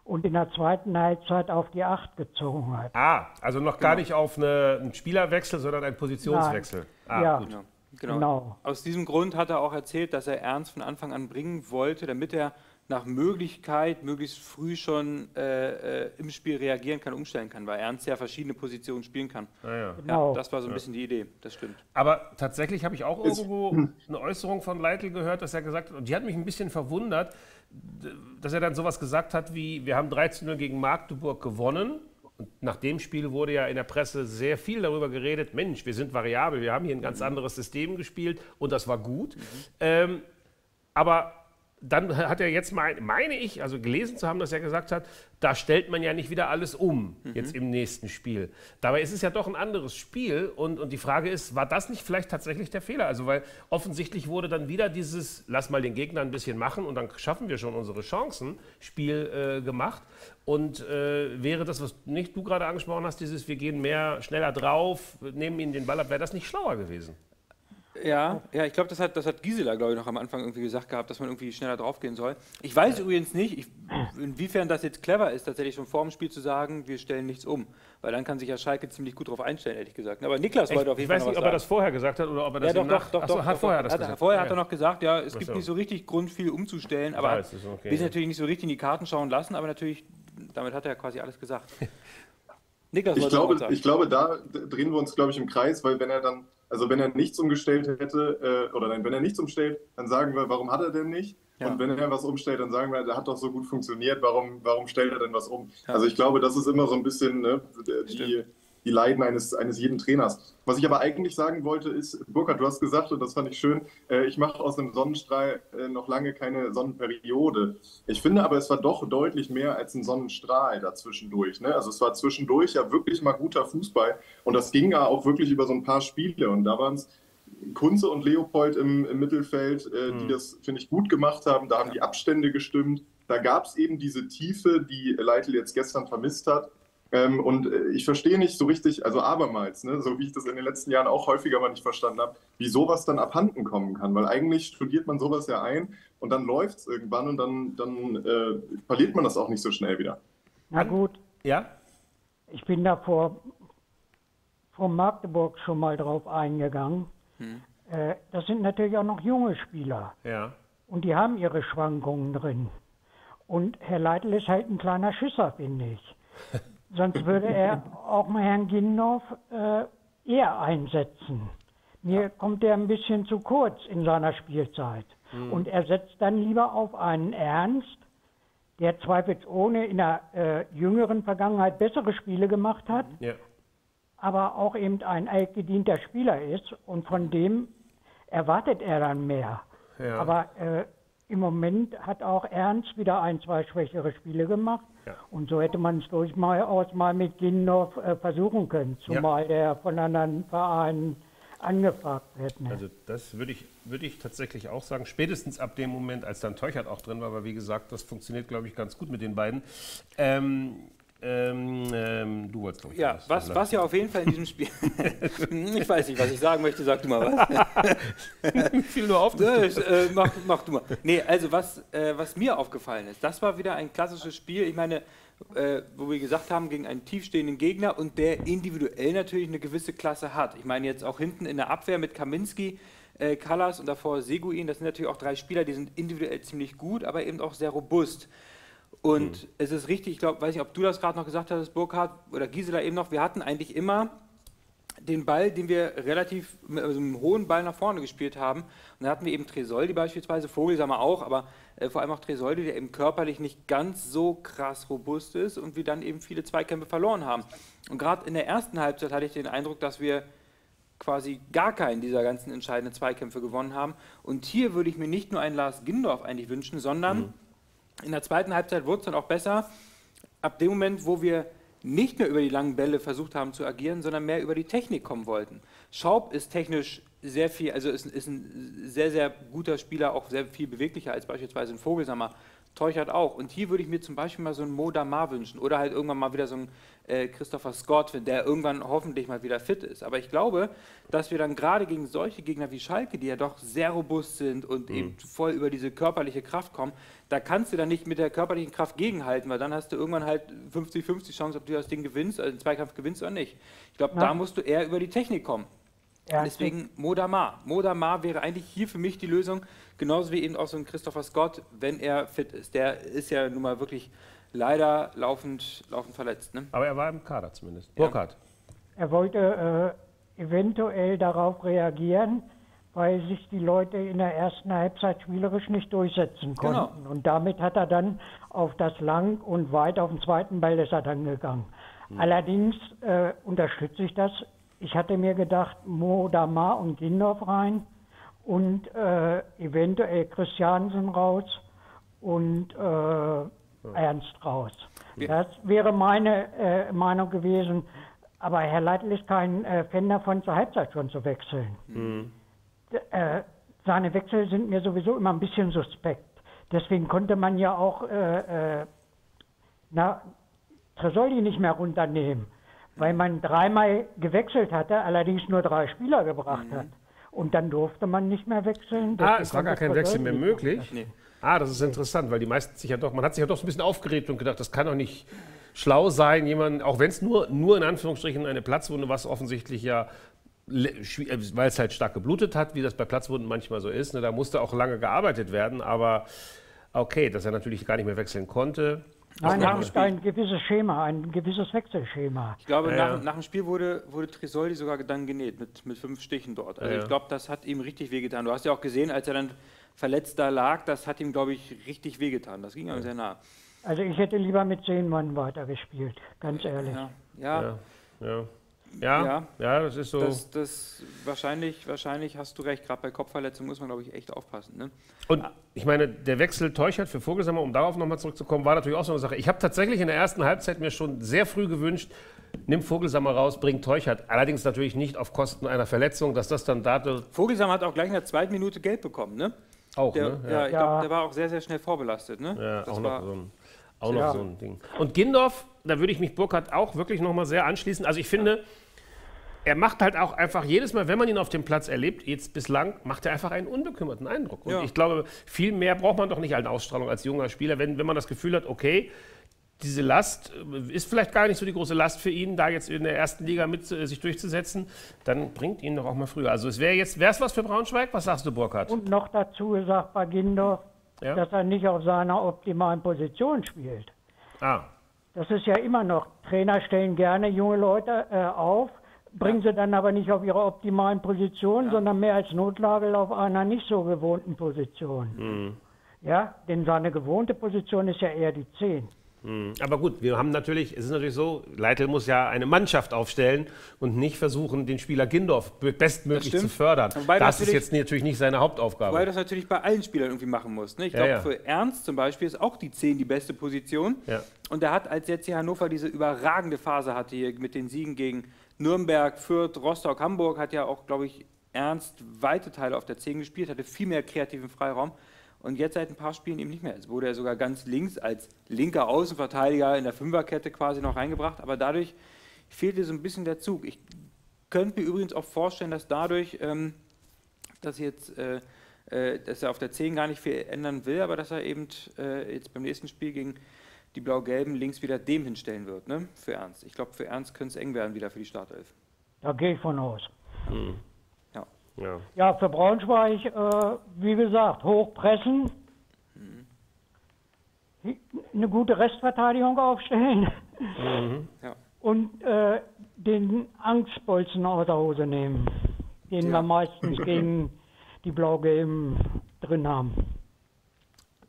H: und in der zweiten Halbzeit auf die Acht gezogen hat.
B: Ah, also noch gar nicht auf eine, einen Spielerwechsel, sondern einen Positionswechsel. Ah,
H: ja,
B: gut.
C: Genau. Genau.
H: Genau.
C: Aus diesem Grund hat er auch erzählt, dass er Ernst von Anfang an bringen wollte, damit er nach Möglichkeit möglichst früh schon äh, äh, im Spiel reagieren kann, umstellen kann, weil Ernst ja verschiedene Positionen spielen kann.
B: Ah, ja.
H: Genau.
C: Ja, das war so ein bisschen die Idee, das stimmt.
B: Aber tatsächlich habe ich auch irgendwo eine Äußerung von Leitl gehört, dass er gesagt hat, und die hat mich ein bisschen verwundert, dass er dann sowas gesagt hat wie, wir haben 13-0 gegen Magdeburg gewonnen. Und nach dem Spiel wurde ja in der Presse sehr viel darüber geredet, Mensch, wir sind variabel, wir haben hier ein ganz anderes System gespielt und das war gut. Ähm, aber dann hat er jetzt, mein, meine ich, also gelesen zu haben, dass er gesagt hat, da stellt man ja nicht wieder alles um, jetzt im nächsten Spiel. Dabei ist es ja doch ein anderes Spiel und, und die Frage ist, war das nicht vielleicht tatsächlich der Fehler? Also weil offensichtlich wurde dann wieder dieses, lass mal den Gegner ein bisschen machen und dann schaffen wir schon unsere Chancen, Spiel äh, gemacht. Und äh, wäre das, was nicht du gerade angesprochen hast, dieses, wir gehen mehr, schneller drauf, nehmen ihnen den Ball ab, wäre das nicht schlauer gewesen?
C: Ja, ja, ich glaube, das hat, das hat Gisela, glaube ich, noch am Anfang irgendwie gesagt gehabt, dass man irgendwie schneller draufgehen soll. Ich weiß übrigens nicht, ich, inwiefern das jetzt clever ist, tatsächlich schon vor dem Spiel zu sagen, wir stellen nichts um. Weil dann kann sich ja Schalke ziemlich gut drauf einstellen, ehrlich gesagt. Aber Niklas wollte auf
B: ich
C: jeden Fall
B: weiß
C: noch
B: nicht,
C: was
B: ob er das vorher gesagt hat oder ob er das
C: Ja, doch,
B: Nach-
C: doch, doch,
B: hat
C: doch,
B: vorher das
C: hat,
B: gesagt.
C: Vorher
B: Ja,
C: hat er
B: ja.
C: noch gesagt, ja, es
B: Ach
C: gibt
B: so.
C: nicht so richtig Grund, viel umzustellen, aber
B: ist okay,
C: wir sind
B: ja.
C: natürlich nicht so richtig in die Karten schauen lassen, aber natürlich, damit hat er quasi alles gesagt. Niklas
D: Ich
C: was
D: glaube, ich glaube, da drehen wir uns, glaube ich, im Kreis, weil wenn er dann, also wenn er nichts umgestellt hätte, äh, oder nein, wenn er nichts umstellt, dann sagen wir, warum hat er denn nicht?
C: Ja.
D: Und wenn er was umstellt, dann sagen wir, der hat doch so gut funktioniert, warum, warum stellt er denn was um? Also ich glaube, das ist immer so ein bisschen ne, die, die Leiden eines, eines jeden Trainers. Was ich aber eigentlich sagen wollte, ist, Burkhard, du hast gesagt, und das fand ich schön, äh, ich mache aus einem Sonnenstrahl äh, noch lange keine Sonnenperiode. Ich finde aber, es war doch deutlich mehr als ein Sonnenstrahl dazwischendurch. Ne? Also es war zwischendurch ja wirklich mal guter Fußball und das ging ja auch wirklich über so ein paar Spiele und da waren es Kunze und Leopold im, im Mittelfeld, äh, die das, finde ich, gut gemacht haben. Da haben die Abstände gestimmt. da gab es eben diese Tiefe, die Leitl jetzt gestern vermisst hat. Ähm, und äh, ich verstehe nicht so richtig, also abermals, ne, so wie ich das in den letzten Jahren auch häufiger mal nicht verstanden habe, wie sowas dann abhanden kommen kann. Weil eigentlich studiert man sowas ja ein und dann läuft es irgendwann und dann, dann äh, verliert man das auch nicht so schnell wieder.
H: Na gut,
B: Ja?
H: ich bin da vor, vor Magdeburg schon mal drauf eingegangen. Äh, das sind natürlich auch noch junge Spieler
B: Ja.
H: und die haben ihre Schwankungen drin. Und Herr Leitl ist halt ein kleiner Schisser, finde ich. Sonst würde er auch mal Herrn Ginnow äh, eher einsetzen. Mir kommt er ein bisschen zu kurz in seiner Spielzeit. Und er setzt dann lieber auf einen Ernst, der zweifelsohne in der äh, jüngeren Vergangenheit bessere Spiele gemacht hat,
B: Ja.
H: aber auch eben ein altgedienter Spieler ist und von dem erwartet er dann mehr.
B: Ja.
H: Aber äh, im Moment hat auch Ernst wieder ein, zwei schwächere Spiele gemacht.
B: Ja.
H: Und so hätte man es durchaus mal mit Ginnow äh, versuchen können, zumal der von anderen Vereinen angefragt wird. Ne?
B: Also das würde ich, würde ich tatsächlich auch sagen, spätestens ab dem Moment, als dann Teuchert auch drin war, weil wie gesagt, das funktioniert, glaube ich, ganz gut mit den beiden. Ähm, ähm, ähm, du wolltest, glaube ich,
C: Ja,
B: was-
C: was, was ja auf jeden Fall in diesem Spiel. ich weiß nicht, was ich sagen möchte, sag du mal was.
B: fiel nur auf.
C: Ja, ich, äh, mach, mach du mal. Nee, also was, äh, was mir aufgefallen ist, das war wieder ein klassisches Spiel. Ich meine, äh, wo wir gesagt haben, gegen einen tiefstehenden Gegner und der individuell natürlich eine gewisse Klasse hat. Ich meine jetzt auch hinten in der Abwehr mit Kaminski, äh, Callas und davor Seguin, das sind natürlich auch drei Spieler, die sind individuell ziemlich gut, aber eben auch sehr robust. Und es ist richtig, ich glaube, weiß nicht, ob du das gerade noch gesagt hast, Burkhard oder Gisela eben noch, wir hatten eigentlich immer den Ball, den wir relativ mit also einem hohen Ball nach vorne gespielt haben. Und da hatten wir eben Tresoldi beispielsweise, Vogelsammer auch, aber äh, vor allem auch Tresoldi, der eben körperlich nicht ganz so krass robust ist und wir dann eben viele Zweikämpfe verloren haben. Und gerade in der ersten Halbzeit hatte ich den Eindruck, dass wir quasi gar keinen dieser ganzen entscheidenden Zweikämpfe gewonnen haben. Und hier würde ich mir nicht nur einen Lars Gindorf eigentlich wünschen, sondern in der zweiten Halbzeit wurde es dann auch besser. Ab dem Moment, wo wir nicht mehr über die langen Bälle versucht haben zu agieren, sondern mehr über die Technik kommen wollten. Schaub ist technisch sehr viel, also ist, ist ein sehr, sehr guter Spieler, auch sehr viel beweglicher als beispielsweise ein Vogelsammer. Teuchert auch. Und hier würde ich mir zum Beispiel mal so einen Mo Damar wünschen oder halt irgendwann mal wieder so einen äh, Christopher Scott, der irgendwann hoffentlich mal wieder fit ist. Aber ich glaube, dass wir dann gerade gegen solche Gegner wie Schalke, die ja doch sehr robust sind und eben voll über diese körperliche Kraft kommen, da kannst du dann nicht mit der körperlichen Kraft gegenhalten, weil dann hast du irgendwann halt 50-50 Chance, ob du das Ding gewinnst, also den Zweikampf gewinnst oder nicht. Ich glaube,
H: Ja.
C: da musst du eher über die Technik kommen.
H: Ja,
C: Deswegen Modamar. Modamar wäre eigentlich hier für mich die Lösung, genauso wie eben auch so ein Christopher Scott, wenn er fit ist. Der ist ja nun mal wirklich leider laufend, laufend verletzt. Ne?
B: Aber er war im Kader zumindest. Burkhardt.
H: Er wollte äh, eventuell darauf reagieren, weil sich die Leute in der ersten Halbzeit spielerisch nicht durchsetzen
C: Genau.
H: konnten. Und damit hat er dann auf das Lang und weit auf den zweiten Ball ist er dann gegangen. Allerdings äh, unterstütze ich das. Ich hatte mir gedacht, Mo Damar und Gindorf rein und äh, eventuell Christiansen raus und äh, Ernst raus. Das wäre meine äh, Meinung gewesen. Aber Herr Leitl ist kein äh, Fan davon, zur Halbzeit schon zu wechseln. D- Äh, seine Wechsel sind mir sowieso immer ein bisschen suspekt. Deswegen konnte man ja auch äh, äh, na, Tresoldi nicht mehr runternehmen, weil man dreimal gewechselt hatte, allerdings nur drei Spieler gebracht hat. Und dann durfte man nicht mehr wechseln.
B: Ah,
H: deswegen
B: es war gar kein Wechsel mehr möglich.
C: Nee.
B: Ah, das ist interessant, weil die meisten sich ja doch, man hat sich ja doch so ein bisschen aufgeregt und gedacht, das kann doch nicht schlau sein, jemand, auch wenn es nur, nur in Anführungsstrichen eine Platzwunde, was offensichtlich ja, äh, weil es halt stark geblutet hat, wie das bei Platzwunden manchmal so ist, ne, da musste auch lange gearbeitet werden, aber okay, dass er natürlich gar nicht mehr wechseln konnte.
H: Nein,
C: nach
H: es
C: Spiel.
H: ein gewisses Schema, ein gewisses Wechselschema.
C: Ich glaube,
B: Ja,
C: nach,
B: ja.
C: nach dem Spiel wurde, wurde Tresoldi sogar dann genäht mit, mit fünf Stichen dort. Also
B: Ja, ja.
C: ich glaube, das hat ihm richtig wehgetan. Du hast ja auch gesehen, als er dann verletzt da lag, das hat ihm, glaube ich, richtig wehgetan. Das ging ihm sehr nah.
H: Also ich hätte lieber mit zehn Mann weitergespielt, ganz ehrlich.
C: Ja, ja,
B: Ja, ja. Ja, das ist so.
C: Das, das wahrscheinlich, wahrscheinlich hast du recht. Gerade bei Kopfverletzungen muss man, glaube ich, echt aufpassen. Ne?
B: Und ich meine, der Wechsel Teuchert für Vogelsammer, um darauf nochmal zurückzukommen, war natürlich auch so eine Sache. Ich habe tatsächlich in der ersten Halbzeit mir schon sehr früh gewünscht, nimm Vogelsammer raus, bring Teuchert. Allerdings natürlich nicht auf Kosten einer Verletzung, dass das dann dato.
C: Vogelsam hat auch gleich in der zweiten Minute Geld bekommen. Ne?
B: Auch,
C: Der,
B: ne?
C: ja, ich
H: Ja.
C: glaube, der war auch sehr, sehr schnell vorbelastet. Ne?
B: Ja,
C: das
B: auch
C: war,
B: noch, so ein, auch noch so ein Ding. Und Gindorf, da würde ich mich Burkhardt auch wirklich noch mal sehr anschließen. Also ich finde, er macht halt auch einfach jedes Mal, wenn man ihn auf dem Platz erlebt, jetzt bislang, macht er einfach einen unbekümmerten Eindruck. Und
C: Ja.
B: ich glaube, viel mehr braucht man doch nicht als Ausstrahlung als junger Spieler, wenn, wenn man das Gefühl hat, okay, diese Last äh, ist vielleicht gar nicht so die große Last für ihn, da jetzt in der ersten Liga mit äh, sich durchzusetzen, dann bringt ihn doch auch mal früher. Also es wäre jetzt, wäre es was für Braunschweig? Was sagst du, Burkhardt?
H: Und noch dazu gesagt bei Gindorf,
B: Ja?
H: dass er nicht auf seiner optimalen Position spielt.
B: Ah,
H: Das ist ja immer noch, Trainer stellen gerne junge Leute äh, auf, bringen sie dann aber nicht auf ihre optimalen Positionen, sondern mehr als Notlage auf einer nicht so gewohnten Position.
B: Mhm.
H: Ja, denn seine gewohnte Position ist ja eher die 10.
B: Aber gut, wir haben natürlich, es ist natürlich so, Leitl muss ja eine Mannschaft aufstellen und nicht versuchen, den Spieler Gindorf bestmöglich zu fördern.
C: Wobei
B: das ist jetzt natürlich nicht seine Hauptaufgabe.
C: Wobei das natürlich bei allen Spielern irgendwie machen muss. Ne? Ich
B: Ja,
C: glaube,
B: ja.
C: für Ernst zum Beispiel ist auch die 10 die beste Position.
B: Ja.
C: Und er hat, als jetzt hier Hannover diese überragende Phase hatte, hier mit den Siegen gegen Nürnberg, Fürth, Rostock, Hamburg, hat ja auch, glaube ich, Ernst weite Teile auf der 10 gespielt, hatte viel mehr kreativen Freiraum. Und jetzt seit ein paar Spielen eben nicht mehr. Jetzt wurde er sogar ganz links als linker Außenverteidiger in der Fünferkette quasi noch reingebracht. Aber dadurch fehlte so ein bisschen der Zug. Ich könnte mir übrigens auch vorstellen, dass dadurch, ähm, dass jetzt, äh, äh, dass er auf der 10 gar nicht viel ändern will, aber dass er eben äh, jetzt beim nächsten Spiel gegen die Blau-Gelben links wieder dem hinstellen wird, ne? Für Ernst. Ich glaube, für Ernst könnte es eng werden wieder für die Startelf.
H: Da gehe ich von aus.
C: Ja.
B: Ja.
H: Ja, für Braunschweig, äh, wie gesagt, hochpressen, eine gute Restverteidigung aufstellen
C: Ja.
H: und äh, den Angstbolzen aus der Hose nehmen, den
C: Ja.
H: wir meistens gegen die Blau-Gelben drin haben.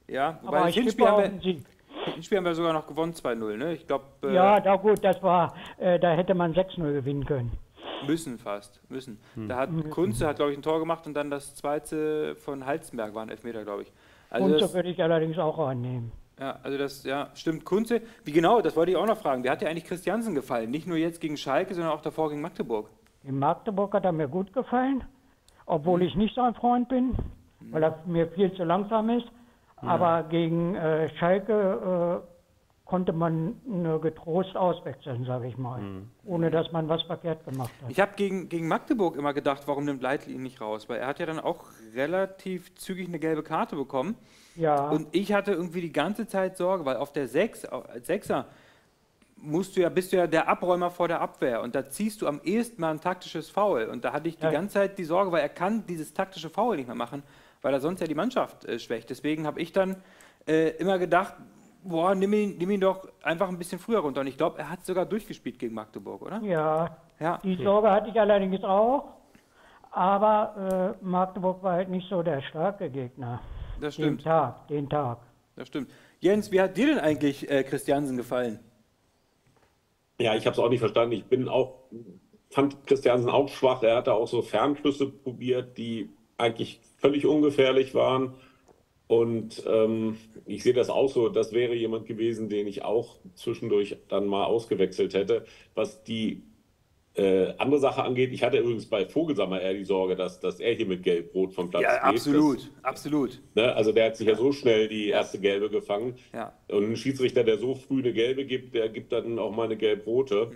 C: Ja, wobei
H: Aber ich
C: Hinspiel haben,
H: den
C: wir,
H: Sieg.
C: Hinspiel haben wir sogar noch gewonnen 2-0, ne? Ich glaube, äh,
H: Ja, da gut, das war, äh, da hätte man 6-0 gewinnen können.
C: Müssen fast, müssen.
B: Hm.
C: Da hat Kunze hat, glaube ich, ein Tor gemacht und dann das zweite von Halzenberg war ein Elfmeter, glaube ich. Also
H: so
C: das,
H: würde ich allerdings auch annehmen.
C: Ja, also das, ja, stimmt. Kunze, wie genau, das wollte ich auch noch fragen. Wie hat dir eigentlich Christiansen gefallen? Nicht nur jetzt gegen Schalke, sondern auch davor gegen Magdeburg.
H: In Magdeburg hat er mir gut gefallen, obwohl ich nicht sein Freund bin, weil er mir viel zu langsam ist. Aber gegen äh, Schalke äh, konnte man getrost auswechseln, sage ich mal, ohne dass man was verkehrt gemacht hat.
C: Ich habe gegen, gegen Magdeburg immer gedacht, warum nimmt Leitl ihn nicht raus? Weil er hat ja dann auch relativ zügig eine gelbe Karte bekommen.
H: Ja,
C: Und ich hatte irgendwie die ganze Zeit Sorge, weil auf der Sechs, als Sechser, musst du ja, bist du ja der Abräumer vor der Abwehr und da ziehst du am ehesten mal ein taktisches Foul. Und da hatte ich die
H: Ja.
C: ganze Zeit die Sorge, weil er kann dieses taktische Foul nicht mehr machen, weil er sonst ja die Mannschaft äh, schwächt. Deswegen habe ich dann äh, immer gedacht, boah, nimm ihn, nimm ihn doch einfach ein bisschen früher runter. Und ich glaube, er hat sogar durchgespielt gegen Magdeburg, oder?
H: ja,
C: Ja.
H: die Sorge hatte ich allerdings auch. Aber äh, Magdeburg war halt nicht so der starke Gegner.
C: Das
H: Den
C: stimmt.
H: Tag, den Tag.
C: Das stimmt. Jens, wie hat dir denn eigentlich äh, Christiansen gefallen?
G: Ja, ich habe es auch nicht verstanden. Ich bin auch, fand Christiansen auch schwach. Er hatte auch so Fernschüsse probiert, die eigentlich völlig ungefährlich waren. Und ähm, ich sehe das auch so, das wäre jemand gewesen, den ich auch zwischendurch dann mal ausgewechselt hätte. Was die äh, andere Sache angeht, ich hatte übrigens bei Vogelsammer eher die Sorge, dass, dass er hier mit Gelb-Rot vom Platz
C: Ja,
G: geht.
C: absolut, absolut.
G: Das, ne, also der hat sich ja so schnell die erste Gelbe gefangen.
C: Ja.
G: Und ein Schiedsrichter, der so früh eine Gelbe gibt, der gibt dann auch mal eine Gelb-Rote.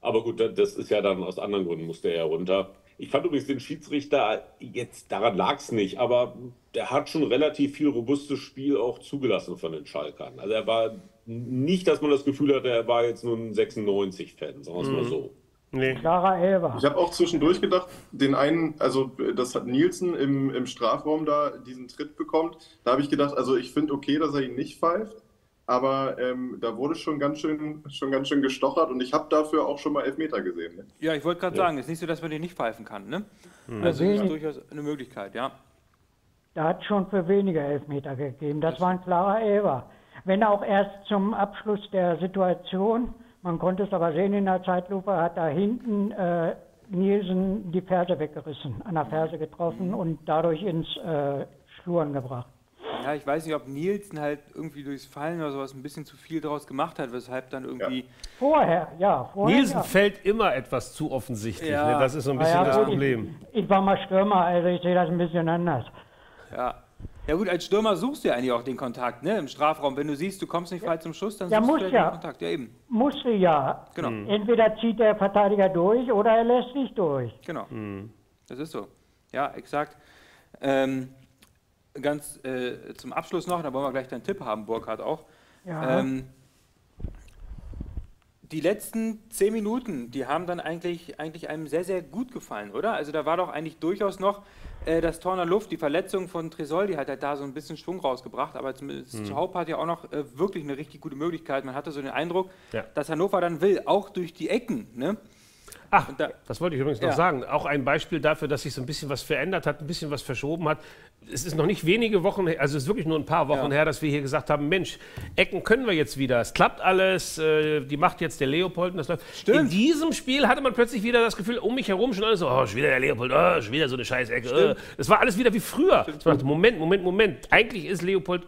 G: Aber gut, das- das ist ja dann aus anderen Gründen, musste er ja runter. Ich fand übrigens den Schiedsrichter, jetzt daran lag es nicht, aber der hat schon relativ viel robustes Spiel auch zugelassen von den Schalkern. Also er war nicht, dass man das Gefühl hatte, er war jetzt nur ein 96-Fan, sagen wir es mal so.
B: Nee.
H: Klarer Elfer.
D: Ich habe auch zwischendurch gedacht, den einen, also das hat Nielsen im, im Strafraum da diesen Tritt bekommt. Da habe ich gedacht, also ich finde okay, dass er ihn nicht pfeift, aber ähm, da wurde schon ganz schön, schon ganz schön gestochert und ich habe dafür auch schon mal Elfmeter gesehen. Ne?
C: Ja, ich wollte gerade sagen, es ist nicht so, dass man den nicht pfeifen kann. Ne? Also
H: wenig.
C: ist durchaus eine Möglichkeit, ja.
H: Da hat schon für weniger Elfmeter gegeben. Das war ein klarer Elfer. Wenn auch erst zum Abschluss der Situation, man konnte es aber sehen in der Zeitlupe, hat da hinten äh, Nielsen die Ferse weggerissen, an der Ferse getroffen und dadurch ins äh, Schluren gebracht.
C: Ja, ich weiß nicht, ob Nielsen halt irgendwie durchs Fallen oder sowas ein bisschen zu viel draus gemacht hat, weshalb dann irgendwie.
H: Vorher, ja, vorher.
B: Nielsen
H: ja.
B: fällt immer etwas zu offensichtlich.
C: Ja.
B: Ne? Das ist so ein bisschen
H: ja,
B: das
H: gut,
B: Problem.
H: Ich, ich war mal Stürmer, also ich sehe das ein bisschen anders.
C: Ja, Ja gut, als Stürmer suchst du ja eigentlich auch den Kontakt, ne? Im Strafraum. Wenn du siehst, du kommst nicht frei zum Schuss, dann
H: Ja,
C: suchst
H: muss
C: du
H: ja.
C: den Kontakt. Ja, eben.
H: Musste ja.
C: Genau.
H: Entweder zieht der Verteidiger durch oder er lässt nicht durch.
C: Genau. Das ist so. Ja, exakt. Ähm, ganz äh, zum Abschluss noch, da wollen wir gleich deinen Tipp haben, Burkhard auch.
H: Ja.
C: Ähm, die letzten zehn Minuten, die haben dann eigentlich, eigentlich einem sehr, sehr gut gefallen, oder? Also da war doch eigentlich durchaus noch äh, das Tor in der Luft, die Verletzung von Tresoldi hat halt da so ein bisschen Schwung rausgebracht, aber zumindest
B: Mhm.
C: Haupt hat ja auch noch äh, wirklich eine richtig gute Möglichkeit. Man hatte so den Eindruck,
B: Ja.
C: dass Hannover dann will, auch durch die Ecken, ne?
B: Ach,
C: da-
B: das wollte ich übrigens noch
C: Ja.
B: sagen. Auch ein Beispiel dafür, dass sich so ein bisschen was verändert hat, ein bisschen was verschoben hat. Es ist noch nicht wenige Wochen, her, also es ist wirklich nur ein paar Wochen
C: Ja.
B: her, dass wir hier gesagt haben, Mensch, Ecken können wir jetzt wieder. Es klappt alles, äh, die macht jetzt der Leopold und das läuft.
C: Stimmt.
B: In diesem Spiel hatte man plötzlich wieder das Gefühl, um mich herum schon alles so, oh, schon wieder der Leopold, oh, schon wieder so eine scheiß Ecke. Äh. Es war alles wieder wie früher. Ich dachte, Moment, Moment, Moment. Eigentlich ist Leopold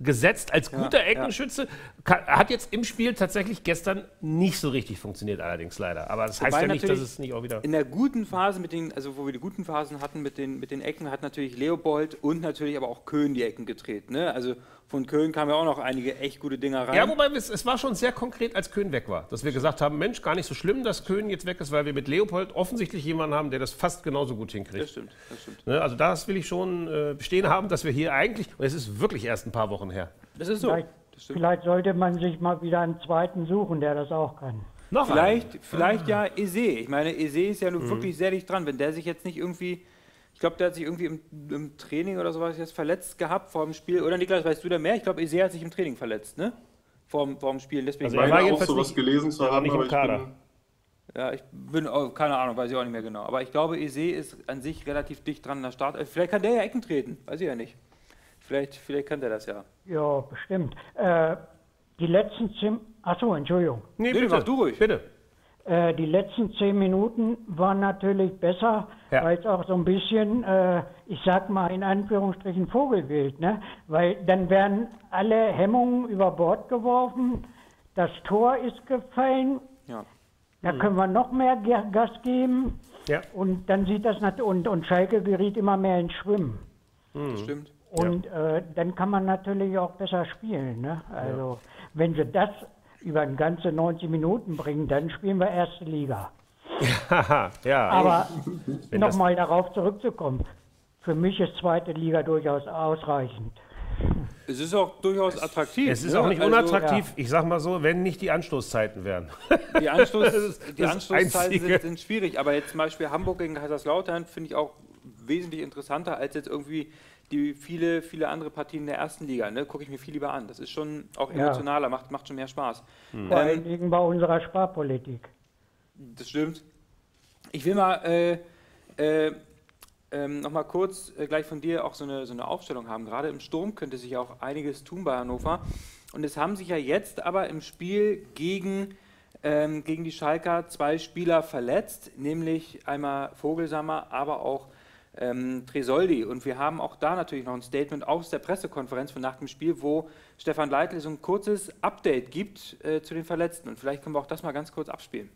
B: gesetzt als guter Eckenschütze. Ka- Hat jetzt im Spiel tatsächlich gestern nicht so richtig funktioniert, allerdings leider. Aber das heißt
C: Wobei
B: ja nicht, dass es nicht auch wieder.
C: In der guten Phase, mit den, also wo wir die guten Phasen hatten mit den, mit den Ecken, hat natürlich Leopold und natürlich aber auch Köhn die Ecken gedreht. Ne? Also von Köhn kamen ja auch noch einige echt gute Dinger rein.
B: Ja, wobei es, es war schon sehr konkret, als Köhn weg war. Dass wir gesagt haben, Mensch, gar nicht so schlimm, dass Köhn jetzt weg ist, weil wir mit Leopold offensichtlich jemanden haben, der das fast genauso gut
C: das
B: hinkriegt.
C: stimmt, das stimmt.
B: Ne, also das will ich schon äh, bestehen haben, dass wir hier eigentlich, und es ist wirklich erst ein paar Wochen her.
C: Das ist so.
H: Vielleicht,
C: Das
H: vielleicht sollte man sich mal wieder einen zweiten suchen, der das auch kann.
B: Noch
C: Vielleicht, vielleicht ja Eze. Ich meine, Eze ist ja nun
B: Mhm.
C: wirklich sehr dicht dran. Wenn der sich jetzt nicht irgendwie, ich glaube, der hat sich irgendwie im, im Training oder sowas jetzt verletzt gehabt vor dem Spiel. Oder Niklas, weißt du da mehr? Ich glaube, Eze hat sich im Training verletzt, ne? Vor, dem- vor dem Spiel. Deswegen
B: Also
D: Ich meine
B: war
D: auch sowas
B: nicht-
D: gelesen zu haben,
B: nicht
D: aber
B: im
D: ich
B: Kader.
D: bin,
C: Ja, ich bin, oh, keine Ahnung, weiß ich auch nicht mehr genau. Aber ich glaube, Eze ist an sich relativ dicht dran an der Start. Vielleicht kann der ja Ecken treten, weiß ich ja nicht. Vielleicht, vielleicht kann der das ja.
H: Ja, bestimmt. Äh, die letzten zehn, achso, Entschuldigung.
B: Nee,
C: Nee,
B: bitte.
C: mach du ruhig.
B: Bitte.
H: Äh, die letzten zehn Minuten waren natürlich besser,
B: Ja.
H: weil es auch so ein bisschen, äh, ich sag mal in Anführungsstrichen Vogelwild, ne? Weil dann werden alle Hemmungen über Bord geworfen, das Tor ist gefallen,
C: Ja.
H: da können wir noch mehr Gas geben
B: Ja.
H: und dann sieht das nat- und, und Schalke geriet immer mehr ins Schwimmen.
C: Das stimmt.
H: Und äh, dann kann man natürlich auch besser spielen. Ne? Also wenn wir das über ein ganze 90 Minuten bringen, dann spielen wir erste Liga.
B: Ja.
H: Aber nochmal darauf zurückzukommen, für mich ist zweite Liga durchaus ausreichend.
C: Es ist auch durchaus attraktiv.
B: es ist
C: ne?
B: auch nicht
C: Also,
B: unattraktiv, ich sag mal so, wenn nicht die Anstoßzeiten wären.
C: Die, Anstoß, die Anstoßzeiten sind, sind schwierig, aber jetzt zum Beispiel Hamburg gegen Kaiserslautern finde ich auch wesentlich interessanter als jetzt irgendwie die viele, viele andere Partien der ersten Liga. Ne? Gucke ich mir viel lieber an. Das ist schon auch
H: Ja.
C: emotionaler, macht, macht schon mehr Spaß.
B: Hm.
H: Vor allen
C: Ähm,
H: Dingen bei unserer Sparpolitik.
C: das stimmt. Ich will mal äh, äh, ähm, noch mal kurz äh, gleich von dir auch so eine, so eine Aufstellung haben. Gerade im Sturm könnte sich auch einiges tun bei Hannover. Und es haben sich ja jetzt aber im Spiel gegen, ähm, gegen die Schalker zwei Spieler verletzt, nämlich einmal Vogelsammer, aber auch ähm, Tresoldi. Und wir haben auch da natürlich noch ein Statement aus der Pressekonferenz von nach dem Spiel, wo Stefan Leitl so ein kurzes Update gibt äh, zu den Verletzten. Und vielleicht können wir auch das mal ganz kurz abspielen.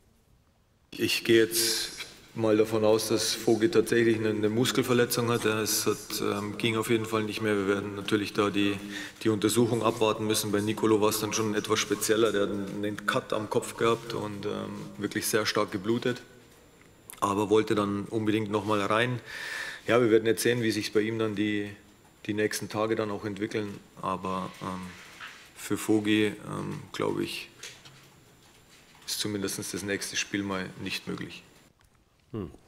F: Ich gehe jetzt mal davon aus, dass Vogel tatsächlich eine, eine Muskelverletzung hat. Es hat, ähm, ging auf jeden Fall nicht mehr. Wir werden natürlich da die, die Untersuchung abwarten müssen. Bei Nicolo war es dann schon etwas spezieller. Der hat einen Cut am Kopf gehabt und ähm, wirklich sehr stark geblutet. Aber wollte dann unbedingt nochmal rein. Ja, wir werden jetzt sehen, wie sich bei ihm dann die, die nächsten Tage dann auch entwickeln. Aber ähm, für Vogi, ähm, glaube ich, ist zumindest das nächste Spiel mal nicht möglich.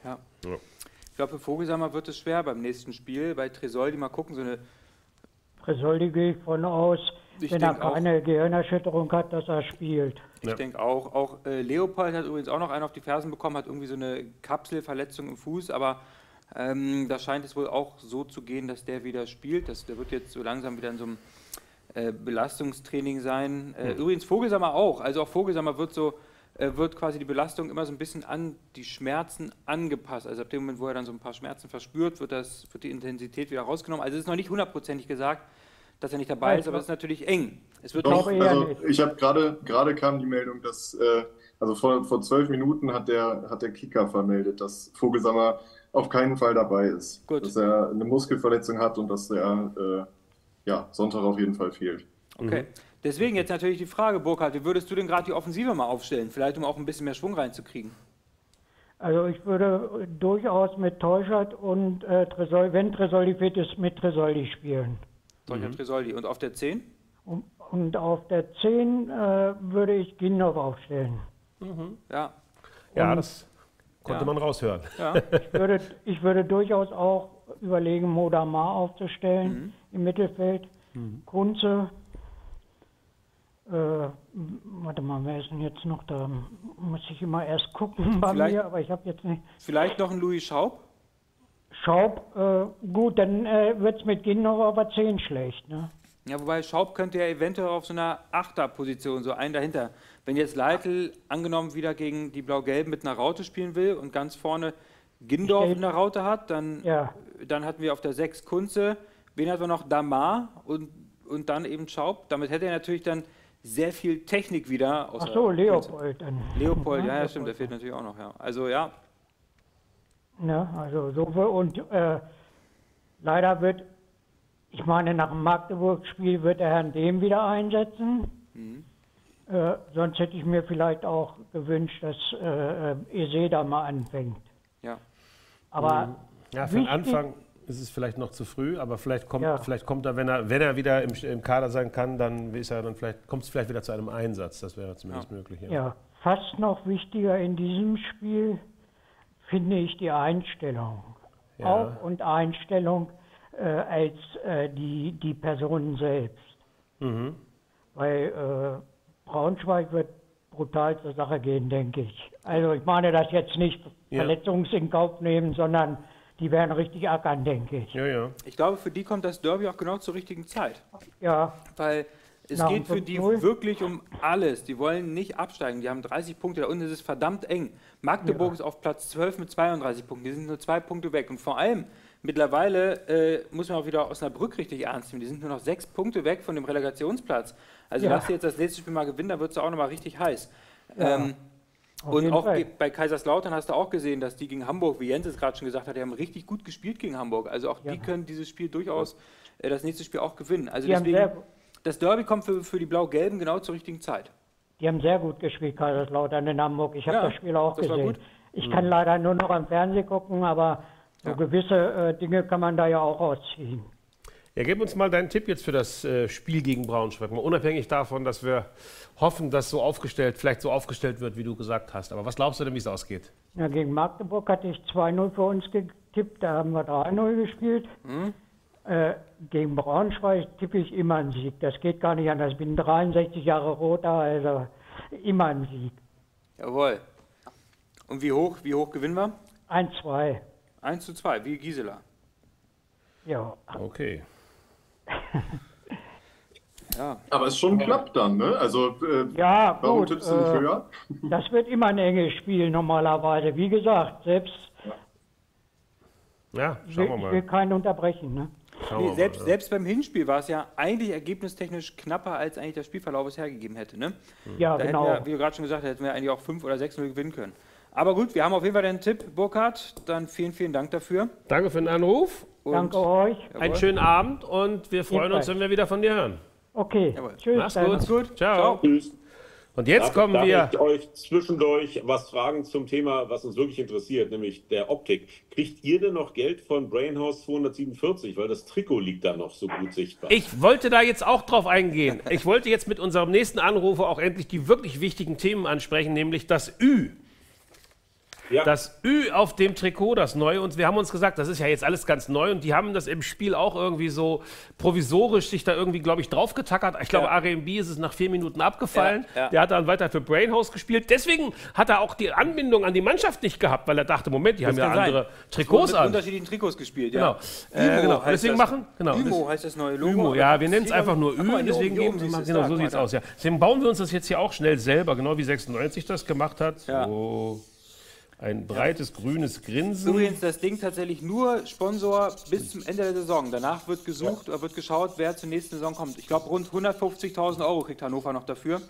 C: Ja. Ich glaube, für Vogelsammer wird es schwer beim nächsten Spiel. Bei Tresoldi mal gucken, so eine
H: Tresoldi gehe ich von aus,
C: Ich
H: wenn er
C: denk auch.
H: keine Gehirnerschütterung hat, dass er spielt.
C: Ich
B: Ja.
C: denke auch, auch äh, Leopold hat übrigens auch noch einen auf die Fersen bekommen, hat irgendwie so eine Kapselverletzung im Fuß, aber ähm, da scheint es wohl auch so zu gehen, dass der wieder spielt. Das, der wird jetzt so langsam wieder in so einem äh, Belastungstraining sein. Äh, Übrigens Vogelsammer auch. Also auch Vogelsammer wird so äh, wird quasi die Belastung immer so ein bisschen an die Schmerzen angepasst. Also ab dem Moment, wo er dann so ein paar Schmerzen verspürt, wird, das, wird die Intensität wieder rausgenommen. Also es ist noch nicht hundertprozentig gesagt, dass er nicht dabei
H: Nein,
C: ist, aber es ist natürlich eng. Es wird
H: Doch.
D: also
H: nicht.
D: ich habe gerade gerade kam die Meldung, dass, äh, also vor, vor zwölf Minuten hat der, hat der Kicker vermeldet, dass Vogelsammer auf keinen Fall dabei ist.
C: Gut.
D: Dass er eine Muskelverletzung hat und dass er äh, ja, Sonntag auf jeden Fall fehlt.
C: Okay. Deswegen jetzt natürlich die Frage, Burkhard, wie würdest du denn gerade die Offensive mal aufstellen? Vielleicht, um auch ein bisschen mehr Schwung reinzukriegen.
H: Also ich würde durchaus mit Teuschert und äh, Tresol, wenn Tresoldi fit ist, mit Tresoldi spielen.
C: Solcher Tresoldi. Und auf der 10?
H: Und, und auf der 10 äh, würde ich Ginnow aufstellen.
C: Ja.
B: Ja, das konnte
C: Ja.
B: man raushören.
C: ja.
H: Ich würde, ich würde durchaus auch überlegen, Modamar aufzustellen im Mittelfeld. Kunze. Äh, warte mal, wer ist denn jetzt noch da? Muss ich immer erst gucken bei
C: Vielleicht-
H: mir, aber ich habe jetzt nicht.
C: Vielleicht noch ein Louis Schaub?
H: Schaub, äh, gut, dann äh, wird es mit Ginnow aber 10 schlecht. Ne?
C: Ja, wobei Schaub könnte ja eventuell auf so einer Achterposition, so einen dahinter. Wenn jetzt Leitl angenommen wieder gegen die Blau-Gelben mit einer Raute spielen will und ganz vorne Gindorf in der Raute hat, dann,
H: Ja.
C: dann hatten wir auf der 6 Kunze, wen hatten wir noch? Damar und, und dann eben Schaub. Damit hätte er natürlich dann sehr viel Technik wieder.
H: Ach so. Leopold dann.
C: Leopold, ja, ja, stimmt, der fehlt natürlich auch noch, ja. Also ja,
H: Ne, also so und äh, leider wird, ich meine, nach dem Magdeburg-Spiel wird er Herrn Dehm wieder einsetzen. Äh, sonst hätte ich mir vielleicht auch gewünscht, dass äh, äh, Eze da mal anfängt.
C: ja.
H: Aber
B: Ja, für den
H: wichtig-
B: Anfang ist es vielleicht noch zu früh, aber vielleicht kommt,
H: Ja.
B: vielleicht kommt er, wenn er, wenn er wieder im, im Kader sein kann, dann ist er dann vielleicht, kommt es vielleicht wieder zu einem Einsatz. Das wäre zumindest möglich. Ja.
H: Ja, fast noch wichtiger in diesem Spiel finde ich die Einstellung.
B: Ja.
H: Auch und Einstellung äh, als äh, die, die Personen selbst.
B: Mhm.
H: Weil äh, Braunschweig wird brutal zur Sache gehen, denke ich. Also ich meine das jetzt nicht
B: Ja.
H: Verletzungs in Kauf nehmen, sondern die werden richtig ackern, denke ich.
B: ja, ja.
C: Ich glaube, für die kommt das Derby auch genau zur richtigen Zeit.
H: Ja,
C: Weil es
H: Nach
C: geht für die
H: 5-0?
C: wirklich um alles. Die wollen nicht absteigen. Die haben 30 Punkte, da unten ist es verdammt eng. Magdeburg ist auf Platz 12 mit 32 Punkten. Die sind nur zwei Punkte weg. Und vor allem, mittlerweile äh, muss man auch wieder Osnabrück richtig ernst nehmen. Die sind nur noch sechs Punkte weg von dem Relegationsplatz. Also
H: Ja.
C: lass sie jetzt das nächste Spiel mal gewinnen, da wird es auch nochmal richtig heiß.
H: Ja,
C: Ähm, und auch
H: Fall.
C: bei Kaiserslautern hast du auch gesehen, dass die gegen Hamburg, wie Jens es gerade schon gesagt hat, die haben richtig gut gespielt gegen Hamburg. Also auch die können dieses Spiel durchaus, äh, das nächste Spiel auch gewinnen. Also
H: Die
C: deswegen, das Derby kommt für, für die Blau-Gelben genau zur richtigen Zeit.
H: Die haben sehr gut gespielt, Kaiserslautern in Hamburg. Ich habe
C: Ja,
H: das Spiel auch gesehen.
C: gut.
H: Ich kann leider nur noch am Fernsehen gucken, aber so
C: Ja.
H: gewisse äh, Dinge kann man da ja auch rausziehen.
B: Ja, gib uns mal deinen Tipp jetzt für das äh, Spiel gegen Braunschweig. Mal unabhängig davon, dass wir hoffen, dass so aufgestellt, vielleicht so aufgestellt wird, wie du gesagt hast. Aber was glaubst du denn, wie es ausgeht?
H: Ja, gegen Magdeburg hatte ich 2-0 für uns getippt, da haben wir 3-0 gespielt. Äh, gegen Braunschweig tippe ich immer einen Sieg. Das geht gar nicht anders. Ich bin 63 Jahre roter, also immer ein Sieg.
C: Jawohl. Und wie hoch, wie hoch gewinnen wir?
H: 1-2.
C: 1 zu 2, wie Gisela.
H: Ja.
B: Okay.
C: Ja.
D: Aber es ist schon knapp dann, ne? Also, äh,
H: Ja,
D: warum
H: gut.
D: tippst du nicht
H: Äh,
D: höher?
H: das wird immer ein enges Spiel normalerweise. Wie gesagt, selbst
B: Ja,
H: ich
B: schauen
H: will,
B: wir
H: ich will
B: mal.
H: keinen unterbrechen. Ne?
C: Nee, selbst,
B: mal.
C: selbst beim Hinspiel war es ja eigentlich ergebnistechnisch knapper, als eigentlich der Spielverlauf es hergegeben hätte. Ne?
H: Ja,
C: Da
H: genau.
C: wir, wie du gerade schon gesagt hast, hätten wir eigentlich auch 5 oder 6-0 gewinnen können. Aber gut, wir haben auf jeden Fall den Tipp, Burkhard. Dann vielen, vielen Dank dafür.
B: Danke für den Anruf.
C: Und
H: Danke euch.
B: Einen schönen Abend und wir freuen uns, wenn wir wieder von dir hören.
H: Okay.
C: Jawohl.
H: Tschüss.
B: Mach's gut.
C: gut.
B: Ciao.
G: Tschüss.
B: Und jetzt
G: Darf-
B: kommen
G: darf
B: wir.
G: ich euch zwischendurch was fragen zum Thema, was uns wirklich interessiert, nämlich der Optik. Kriegt ihr denn noch Geld von Brainhouse 247? Weil das Trikot liegt da noch so gut sichtbar.
B: Ich wollte da jetzt auch drauf eingehen. Ich wollte jetzt mit unserem nächsten Anrufer auch endlich die wirklich wichtigen Themen ansprechen, nämlich das Ü.
G: ja,
B: Das Ü auf dem Trikot, das neue. Und wir haben uns gesagt, das ist ja jetzt alles ganz neu. Und die haben das im Spiel auch irgendwie so provisorisch sich da irgendwie, glaube ich, draufgetackert. Ich glaube,
C: Ja.
B: RMB ist es nach vier Minuten abgefallen.
C: Ja.
B: Der hat dann weiter für Brainhouse gespielt. Deswegen hat er auch die Anbindung an die Mannschaft nicht gehabt, weil er dachte, Moment, die haben ja
C: sein.
B: andere
C: Es
B: Trikots
C: mit
B: an.
C: unterschiedlichen Trikots gespielt,
B: Genau.
C: ja.
B: Äh, genau. Deswegen
C: das.
B: machen- genau.
C: Ümo heißt das neue Logo.
B: Ümo, ja, wir nennen es einfach nur Ü, deswegen geben
C: du
B: genau,
C: es,
B: so
C: guck mal
B: aus, ja. Deswegen bauen wir uns das jetzt hier auch schnell selber, genau wie 96 das gemacht hat. So ein breites grünes. Grinsen.
C: Übrigens, das Ding tatsächlich nur Sponsor bis zum Ende der Saison. Danach wird gesucht, oder wird geschaut, wer zur nächsten Saison kommt. Ich glaube, rund 150.000 Euro kriegt Hannover noch dafür.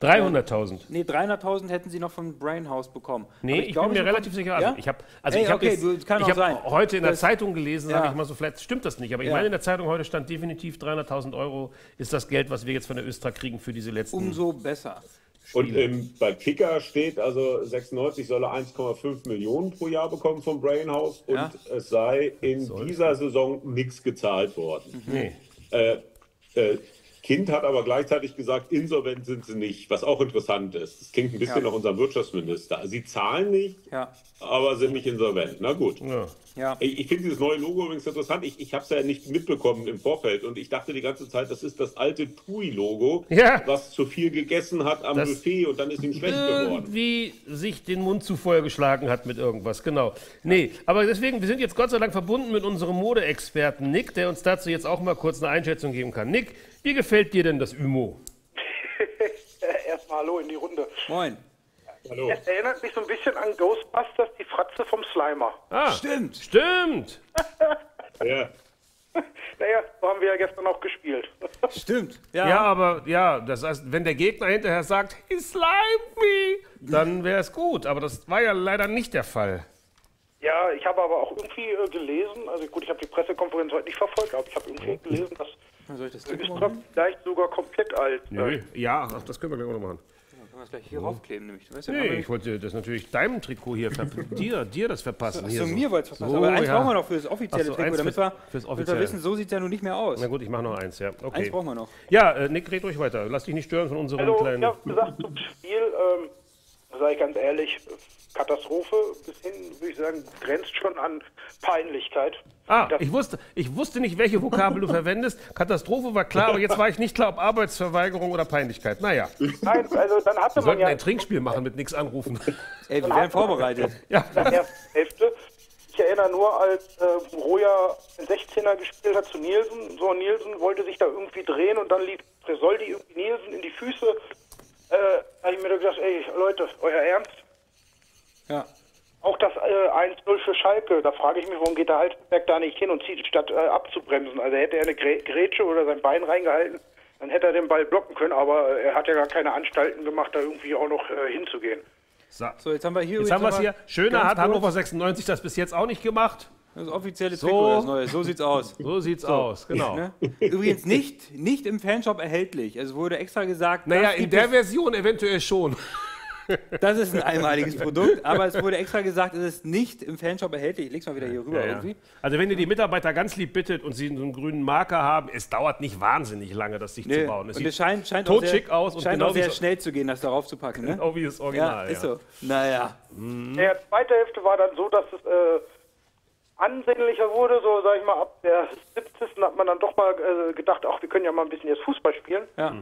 B: 300.000.
C: Nee, 300.000 hätten sie noch von Brainhouse bekommen.
B: Nee,
C: Aber
B: ich,
C: glaube,
B: bin mir relativ sicher. Also
C: Ja?
B: ich habe also
C: Ey,
B: ich hab
C: okay,
B: jetzt,
C: kann
B: ich hab heute in der
C: Das-
B: Zeitung gelesen,
C: Ja.
B: sage ich mal so, vielleicht stimmt das nicht, aber ich
C: Ja.
B: meine in der Zeitung heute stand definitiv 300.000 Euro ist das Geld, was wir jetzt von der Östra kriegen für diese letzten.
C: Umso besser.
G: Und ähm, bei Kicker steht also 96 solle 1,5 Millionen pro Jahr bekommen vom Brainhouse und
C: Ja.
G: es sei in dieser Saison nichts gezahlt worden.
B: Nee.
G: Äh, äh, Kind hat aber gleichzeitig gesagt, insolvent sind sie nicht, was auch interessant ist. Das klingt ein bisschen
C: Ja.
G: nach unserem Wirtschaftsminister. Sie zahlen nicht,
C: Ja.
G: aber sind nicht insolvent. Na gut.
B: Ja.
C: Ja.
G: Ich, ich finde dieses neue Logo übrigens interessant. Ich, ich habe es ja nicht mitbekommen im Vorfeld und ich dachte die ganze Zeit, das ist das alte TUI-Logo,
B: Ja.
G: was zu viel gegessen hat am
B: Das-
G: Buffet und dann ist ihm schlecht geworden.
B: irgendwie sich den Mund zu voll geschlagen hat mit irgendwas, genau. Nee, aber deswegen, wir sind jetzt Gott sei Dank verbunden mit unserem Modeexperten Nick, der uns dazu jetzt auch mal kurz eine Einschätzung geben kann. Nick, wie gefällt dir denn das Ümo?
I: Erstmal Hallo in die Runde.
C: Moin.
G: Hallo.
I: Es erinnert mich so ein bisschen an Ghostbusters, die Fratze vom Slimer.
B: Ah,
C: Stimmt.
B: stimmt.
G: Ja.
I: Naja, so haben wir ja gestern auch gespielt.
C: Stimmt.
B: Ja, aber ja, das heißt, wenn der Gegner hinterher sagt, he slimed me, dann wäre es gut. Aber das war ja leider nicht der Fall.
I: Ja, ich habe aber auch irgendwie äh, gelesen, also gut, ich habe die Pressekonferenz heute nicht verfolgt, aber ich habe irgendwie gelesen, dass
C: Soll ich das Ding
I: Österreich vielleicht sogar komplett alt
B: Nö. Ja, ach, das können wir gleich auch noch machen.
C: Können wir das gleich hier raufkleben, nämlich. Du weißt ja,
B: Nee, ich wollte das natürlich deinem Trikot hier, dir, dir das verpassen.
C: Ach
B: hier
C: so, mir wollte es verpassen.
B: So,
C: aber eins
B: ja.
C: brauchen wir noch für das offizielle
B: so,
C: Trikot, damit,
B: fürs-
C: wir,
B: fürs
C: damit wir
B: offizielle.
C: wissen, so sieht es ja nun nicht mehr aus.
B: Na gut, ich mache noch eins, ja. Okay.
C: Eins brauchen wir noch.
B: Ja, äh, Nick, red ruhig weiter. Lass dich nicht stören von unserem
I: Also,
B: kleinen.
I: ja, wie gesagt, zum Spiel, ähm, ich ganz ehrlich, Katastrophe bis hin, würde ich sagen, grenzt schon an Peinlichkeit.
B: Ah, ich wusste, ich wusste nicht, welche Vokabel du verwendest. Katastrophe war klar, aber jetzt war ich nicht klar, ob Arbeitsverweigerung oder Peinlichkeit. Naja, wir
I: Nein, also dann hatte man
B: sollten
I: ja
B: ein Trinkspiel machen mit nichts anrufen.
C: Ey, wir werden vorbereitet.
B: ja,
I: in der ersten Hälfte. Ich erinnere nur, als äh, Roja den 16er gespielt hat zu Nielsen. So, Nielsen wollte sich da irgendwie drehen und dann lief Tresoldi irgendwie Nielsen in die Füße. Äh, da habe ich mir da gedacht, ey, Leute, euer Ernst?
C: Ja.
I: Auch das äh, 1-0 für Schalke, da frage ich mich, warum geht der Halstenberg da nicht hin und zieht, statt äh, abzubremsen. Also hätte er eine Grä Grätsche oder sein Bein reingehalten, dann hätte er den Ball blocken können, aber äh, er hat ja gar keine Anstalten gemacht, da irgendwie auch noch äh, hinzugehen.
B: so.
C: So, jetzt haben wir hier.
B: Jetzt haben wir es hier. Schöner hat Hannover 96 das bis jetzt auch nicht gemacht.
C: Das offizielle
B: So.
C: Trikot, das neue. So sieht's aus.
B: So sieht's aus, genau.
C: Ne? Übrigens nicht, nicht im Fanshop erhältlich. Also wurde extra gesagt,
B: Naja, in der
C: es-
B: Version eventuell schon.
C: Das ist ein einmaliges Produkt, aber es wurde extra gesagt, es ist nicht im Fanshop erhältlich. Ich leg's mal wieder hier rüber
B: Ja, ja.
C: irgendwie.
B: Also wenn ihr die Mitarbeiter ganz lieb bittet und sie so einen grünen Marker haben, es dauert nicht wahnsinnig lange, das sich
C: Nee.
B: zu bauen. Es
C: Und
B: sieht
C: es scheint, scheint auch
B: totschick
C: sehr,
B: aus und
C: scheint
B: genau
C: auch sehr
B: so-
C: schnell zu gehen, das darauf zu packen. Ne?
B: genau wie das
C: Ja,
B: Original.
C: ist so. Naja.
I: Der zweite Hälfte war dann so, dass es äh, ansehnlicher wurde, so sag ich mal, ab der 70. hat man dann doch mal äh, gedacht, ach, wir können ja mal ein bisschen jetzt Fußball spielen.
C: Ja.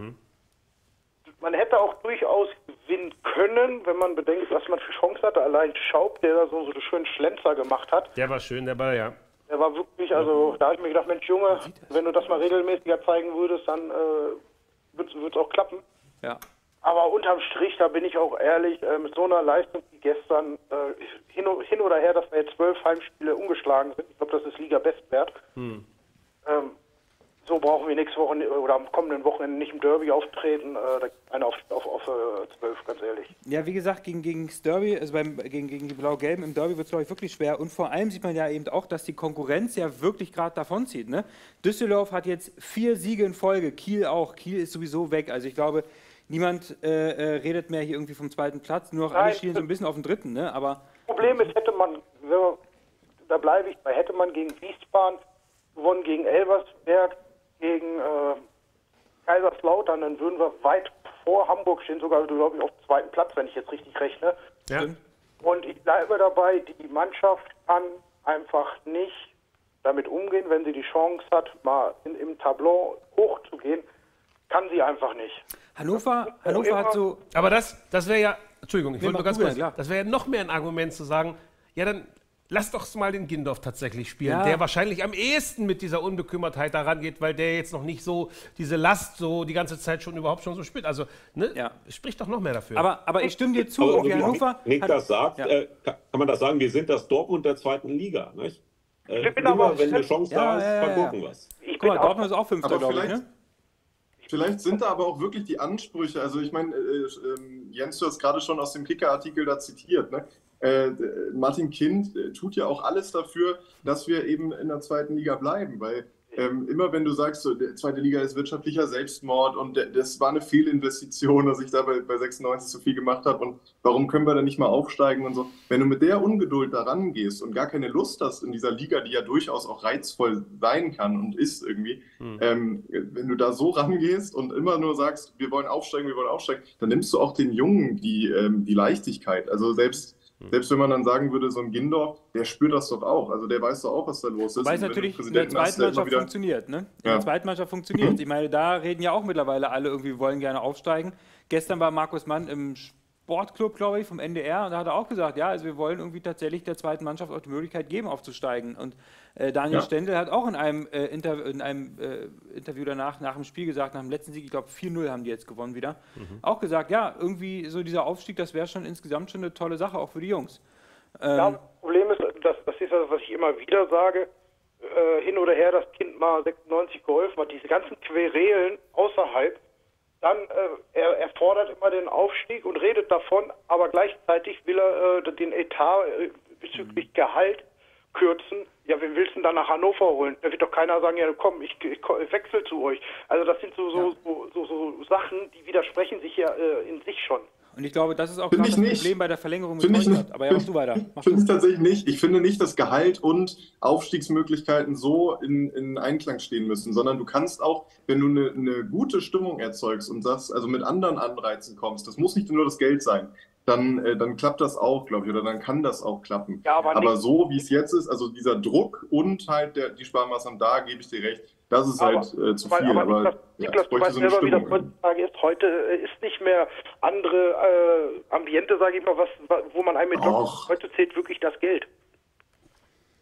I: Man hätte auch durchaus gewinnen können, wenn man bedenkt, was man für Chance hatte. Allein Schaub, der da so, so einen schönen Schlenzer gemacht hat,
B: Der war schön, der Ball, ja.
I: der war wirklich, also da habe ich mir gedacht, Mensch Junge, wenn du das mal regelmäßiger zeigen würdest, dann äh, würde es auch klappen.
C: ja.
I: Aber unterm Strich, da bin ich auch ehrlich, äh, mit so einer Leistung wie gestern, äh, hin, o- hin oder her, dass wir jetzt zwölf Heimspiele ungeschlagen sind, ich glaube, das ist Liga-Bestwert. Ähm, so brauchen wir nächste Woche oder am kommenden Wochenende nicht im Derby auftreten. Äh, da einer auf, auf, auf äh, zwölf, ganz ehrlich.
C: Ja, wie gesagt, gegen, gegen das Derby, also beim, gegen, gegen die Blau-Gelben im Derby wird es, glaube ich, wirklich schwer. Und vor allem sieht man ja eben auch, dass die Konkurrenz ja wirklich gerade davonzieht. Ne? Düsseldorf hat jetzt vier Siege in Folge, Kiel auch. Kiel ist sowieso weg. Also ich glaube, niemand äh, äh, redet mehr hier irgendwie vom zweiten Platz. Nur noch alle
I: Nein.
C: schielen so ein bisschen auf den dritten. Ne? Aber
I: Problem ist, hätte man da bleibe ich bei, hätte man gegen Wiesbaden gewonnen, gegen Elversberg, gegen äh, Kaiserslautern, dann würden wir weit vor Hamburg stehen, sogar, glaube ich, auf dem zweiten Platz, wenn ich jetzt richtig rechne.
B: ja.
I: Und ich bleibe dabei, die Mannschaft kann einfach nicht damit umgehen, wenn sie die Chance hat, mal in, im Tableau hochzugehen, kann sie einfach nicht.
C: Hannover, Hannover hat so.
B: Aber das, das wäre ja, Entschuldigung, ich
C: Nee,
B: wollte nur ganz kurz,
C: klar.
B: das wäre ja noch mehr ein Argument zu sagen, ja dann lass doch mal den Gindorf tatsächlich spielen,
C: Ja.
B: der wahrscheinlich am ehesten mit dieser Unbekümmertheit daran geht, weil der jetzt noch nicht so diese Last so die ganze Zeit schon überhaupt schon so spielt. Also, ne,
C: Ja.
B: spricht doch noch mehr dafür.
C: Aber, aber ich stimme dir zu.
G: Aber wie
C: Hannover
G: Nick
C: hat,
G: das sagt,
C: Ja.
G: äh, kann man das sagen, wir sind das Dortmund der zweiten Liga. Nicht? Äh,
I: Ich bin
G: immer,
I: aber-
G: wenn eine Chance
C: Ja,
G: da ist,
C: ja, ja,
G: vergucken
C: ja.
G: was.
I: Ich
C: Guck
I: bin
C: mal,
I: auch,
C: Dortmund ist auch Fünfter,
D: Aber
C: glaube ich.
D: vielleicht-
C: Ne?
D: Vielleicht sind da aber auch wirklich die Ansprüche. Also ich meine, äh, ähm, Jens, du hast gerade schon aus dem Kicker-Artikel da zitiert. Ne? Äh, Martin Kind äh, tut ja auch alles dafür, dass wir eben in der zweiten Liga bleiben, weil ähm, immer wenn du sagst, so, die zweite Liga ist wirtschaftlicher Selbstmord und das war eine Fehlinvestition, dass ich da bei, bei 96 so viel gemacht habe und warum können wir da nicht mal aufsteigen und so. Wenn du mit der Ungeduld da rangehst und gar keine Lust hast in dieser Liga, die ja durchaus auch reizvoll sein kann und ist irgendwie, hm. ähm, wenn du da so rangehst und immer nur sagst, wir wollen aufsteigen, wir wollen aufsteigen, dann nimmst du auch den Jungen die, ähm, die Leichtigkeit. Also selbst. Selbst wenn man dann sagen würde, so ein Gindorf, der spürt das doch auch. Also der weiß doch auch, was da los ist.
C: Weil es natürlich in der zweiten Mannschaft wieder... funktioniert. Ne? In ja. der zweiten Mannschaft funktioniert. Ich meine, da reden ja auch mittlerweile alle irgendwie, wollen gerne aufsteigen. Gestern war Markus Mann im Sportclub, glaube ich, vom NDR. Und da hat er auch gesagt, ja, also wir wollen irgendwie tatsächlich der zweiten Mannschaft auch die Möglichkeit geben, aufzusteigen. Und Daniel ja. Stendel hat auch in einem, äh, Inter in einem äh, Interview danach, nach dem Spiel gesagt, nach dem letzten Sieg, ich glaube 4-0 haben die jetzt gewonnen wieder, mhm. auch gesagt, ja, irgendwie so dieser Aufstieg, das wäre schon insgesamt schon eine tolle Sache, auch für die Jungs.
I: Ähm, ja, das Problem ist, das, das ist das, was ich immer wieder sage, äh, hin oder her, das Kind mal 96 geholfen hat, diese ganzen Querelen außerhalb, dann äh, er, er, fordert immer den Aufstieg und redet davon, aber gleichzeitig will er äh, den Etat äh, bezüglich mhm. Gehalt kürzen. Ja, wen willst du denn dann nach Hannover holen? Da wird doch keiner sagen, ja komm, ich, ich, ich wechsle zu euch. Also das sind so, so, ja. so, so, so, Sachen, die widersprechen sich ja äh, in sich schon.
C: Und ich glaube, das ist auch das
D: nicht.
C: Problem bei der Verlängerung
D: mit ich
C: nicht. Aber ja, mach du weiter.
D: Finde ich tatsächlich nicht. Ich finde nicht, dass Gehalt und Aufstiegsmöglichkeiten so in, in Einklang stehen müssen, sondern du kannst auch, wenn du eine, eine gute Stimmung erzeugst und das also mit anderen Anreizen kommst, das muss nicht nur das Geld sein, dann, äh, dann klappt das auch, glaube ich, oder dann kann das auch klappen. Ja, aber, aber so wie es jetzt ist, also dieser Druck und halt der, die Sparmaßnahmen, da gebe ich dir recht, das ist aber, halt äh, zu viel.
I: Aber, aber Niklas, ja, Niklas du weißt so selber, wie das heutzutage ist. Heute äh, ist nicht mehr andere äh, Ambiente, sage ich mal, was, wo man einen mit Job, Heute zählt wirklich das Geld.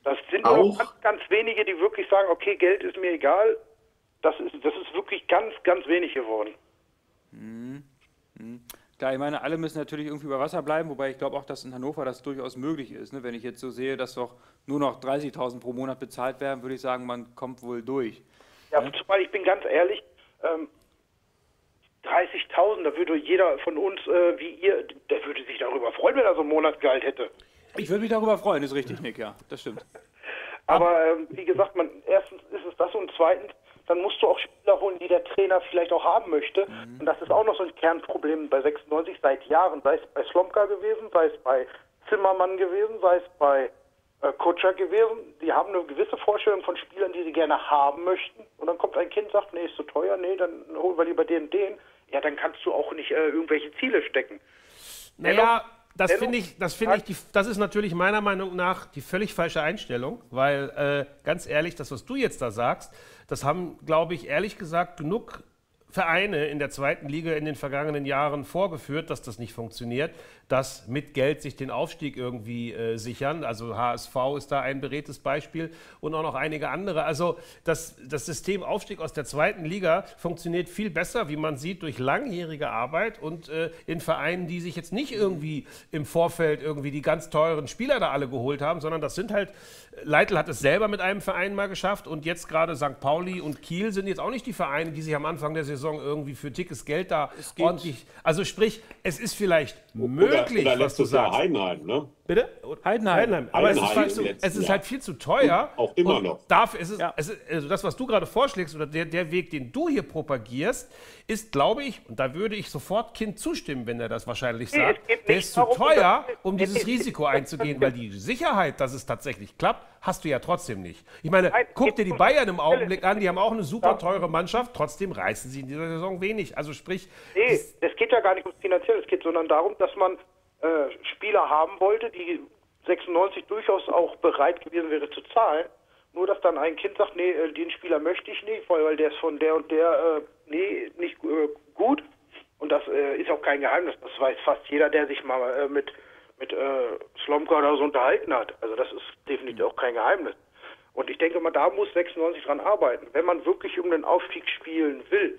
I: Das sind nur noch ganz, ganz wenige, die wirklich sagen, okay, Geld ist mir egal. Das ist, das ist wirklich ganz, ganz wenig geworden.
C: Mhm. Mhm. Klar, ich meine, alle müssen natürlich irgendwie über Wasser bleiben, wobei ich glaube auch, dass in Hannover das durchaus möglich ist. Ne? Wenn ich jetzt so sehe, dass doch nur noch 30.000 pro Monat bezahlt werden, würde ich sagen, man kommt wohl durch.
I: Ja, ne? zumal ich bin ganz ehrlich, ähm, 30.000, da würde jeder von uns, äh, wie ihr, der würde sich darüber freuen, wenn er so einen Monatsgehalt hätte.
C: Ich würde mich darüber freuen, ist richtig, Nick, ja, das stimmt.
I: Aber ähm, wie gesagt, man, erstens ist es das und zweitens, dann musst du auch Spieler holen, die der Trainer vielleicht auch haben möchte. Mhm. Und das ist auch noch so ein Kernproblem bei 96 seit Jahren, sei es bei Slomka gewesen, sei es bei Zimmermann gewesen, sei es bei äh, Kutscher gewesen. Die haben eine gewisse Vorstellung von Spielern, die sie gerne haben möchten. Und dann kommt ein Kind, sagt, nee, ist zu teuer, nee, dann holen wir lieber den, den. Ja, dann kannst du auch nicht äh, irgendwelche Ziele stecken.
B: Naja, das finde ich, das finde ich, die, das ist natürlich meiner Meinung nach die völlig falsche Einstellung, weil äh, ganz ehrlich, das, was du jetzt da sagst, das haben, glaube ich, ehrlich gesagt genug Vereine in der zweiten Liga in den vergangenen Jahren vorgeführt, dass das nicht funktioniert dass mit Geld sich den Aufstieg irgendwie äh, sichern. Also HSV ist da ein beredtes Beispiel und auch noch einige andere. Also das, das System Aufstieg aus der zweiten Liga funktioniert viel besser, wie man sieht, durch langjährige Arbeit und äh, in Vereinen, die sich jetzt nicht irgendwie im Vorfeld irgendwie die ganz teuren Spieler da alle geholt haben, sondern das sind halt, Leitl hat es selber mit einem Verein mal geschafft und jetzt gerade St. Pauli und Kiel sind jetzt auch nicht die Vereine, die sich am Anfang der Saison irgendwie für dickes Geld da ordentlich, also sprich, es ist vielleicht möglich, wirklich,
G: oder, oder was du sagst. Heidenheim, ne?
B: Bitte? Heidenheim. Heidenheim. Aber Heidenheim es, ist, halt zu, es ist halt viel zu teuer.
G: Und auch immer noch.
B: Dafür ist es, ja. es ist, also das, was du gerade vorschlägst, oder der, der Weg, den du hier propagierst, ist, glaube ich, und da würde ich sofort Kind zustimmen, wenn er das wahrscheinlich sagt, nee, der ist zu teuer, um dieses Risiko einzugehen, weil die Sicherheit, dass es tatsächlich klappt, hast du ja trotzdem nicht. Ich meine, guck dir die Bayern im Augenblick an, die haben auch eine super teure Mannschaft, trotzdem reißen sie in dieser Saison wenig. Also sprich.
I: Nee, es geht ja gar nicht ums Finanzielle, es geht sondern darum, dass man äh, Spieler haben wollte, die 96 durchaus auch bereit gewesen wäre zu zahlen. Nur, dass dann ein Kind sagt, nee, äh, den Spieler möchte ich nicht, weil der ist von der und der, äh, nee, nicht äh, gut. Und das äh, ist auch kein Geheimnis. Das weiß fast jeder, der sich mal äh, mit, mit äh, Slomka oder so unterhalten hat. Also das ist definitiv auch kein Geheimnis. Und ich denke mal, da muss 96 dran arbeiten. Wenn man wirklich um den Aufstieg spielen will,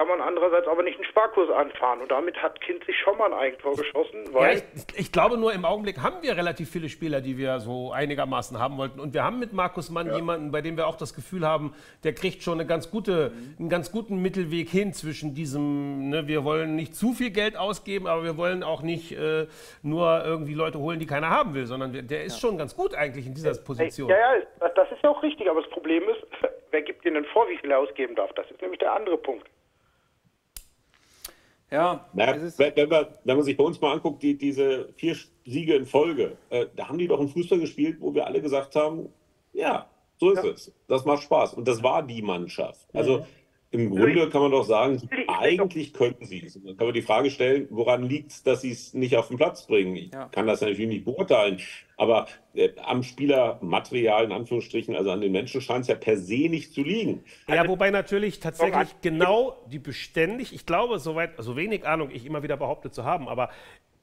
I: kann man andererseits aber nicht einen Sparkurs anfahren. Und damit hat Kind sich schon mal ein Eigentor geschossen. Weil
B: Ja, ich, ich glaube nur, im Augenblick haben wir relativ viele Spieler, die wir so einigermaßen haben wollten. Und wir haben mit Markus Mann jemanden, bei dem wir auch das Gefühl haben, der kriegt schon eine ganz gute, einen ganz guten Mittelweg hin zwischen diesem, ne, wir wollen nicht zu viel Geld ausgeben, aber wir wollen auch nicht äh, nur irgendwie Leute holen, die keiner haben will, sondern der, der ist schon ganz gut eigentlich in dieser Position.
I: Ja, ja, das- ist ja auch richtig, aber das Problem ist, wer gibt ihnen vor, wie viel er ausgeben darf? Das ist nämlich der andere Punkt.
C: Ja,
G: Naja, wenn, wir, wenn man sich bei uns mal anguckt, die, diese vier Siege in Folge, äh, da haben die doch einen Fußball gespielt, wo wir alle gesagt haben, ja, so ist es. Das macht Spaß. Und das war die Mannschaft. Also im Grunde kann man doch sagen, eigentlich könnten sie es. Dann kann man die Frage stellen, woran liegt es, dass sie es nicht auf den Platz bringen? Ich
C: Ja.
G: kann das natürlich nicht beurteilen. Aber äh, am Spielermaterial, in Anführungsstrichen, also an den Menschen scheint es ja per se nicht zu liegen.
B: Ja, wobei natürlich tatsächlich
I: Also-
B: genau die beständig, ich glaube, soweit, so wenig Ahnung ich immer wieder behauptet zu haben, aber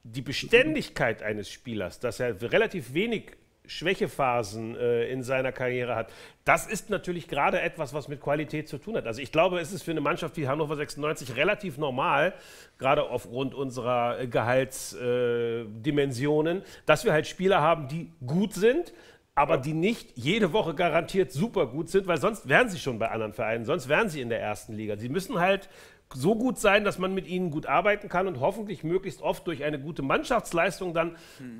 B: die Beständigkeit eines Spielers, dass er relativ wenig Schwächephasen äh, in seiner Karriere hat, das ist natürlich gerade etwas, was mit Qualität zu tun hat. Also ich glaube, es ist für eine Mannschaft wie Hannover 96 relativ normal, gerade aufgrund unserer äh, Gehaltsdimensionen, dass wir halt Spieler haben, die gut sind, aber die nicht jede Woche garantiert super gut sind, weil sonst wären sie schon bei anderen Vereinen, sonst wären sie in der ersten Liga. Sie müssen halt so gut sein, dass man mit ihnen gut arbeiten kann und hoffentlich möglichst oft durch eine gute Mannschaftsleistung dann,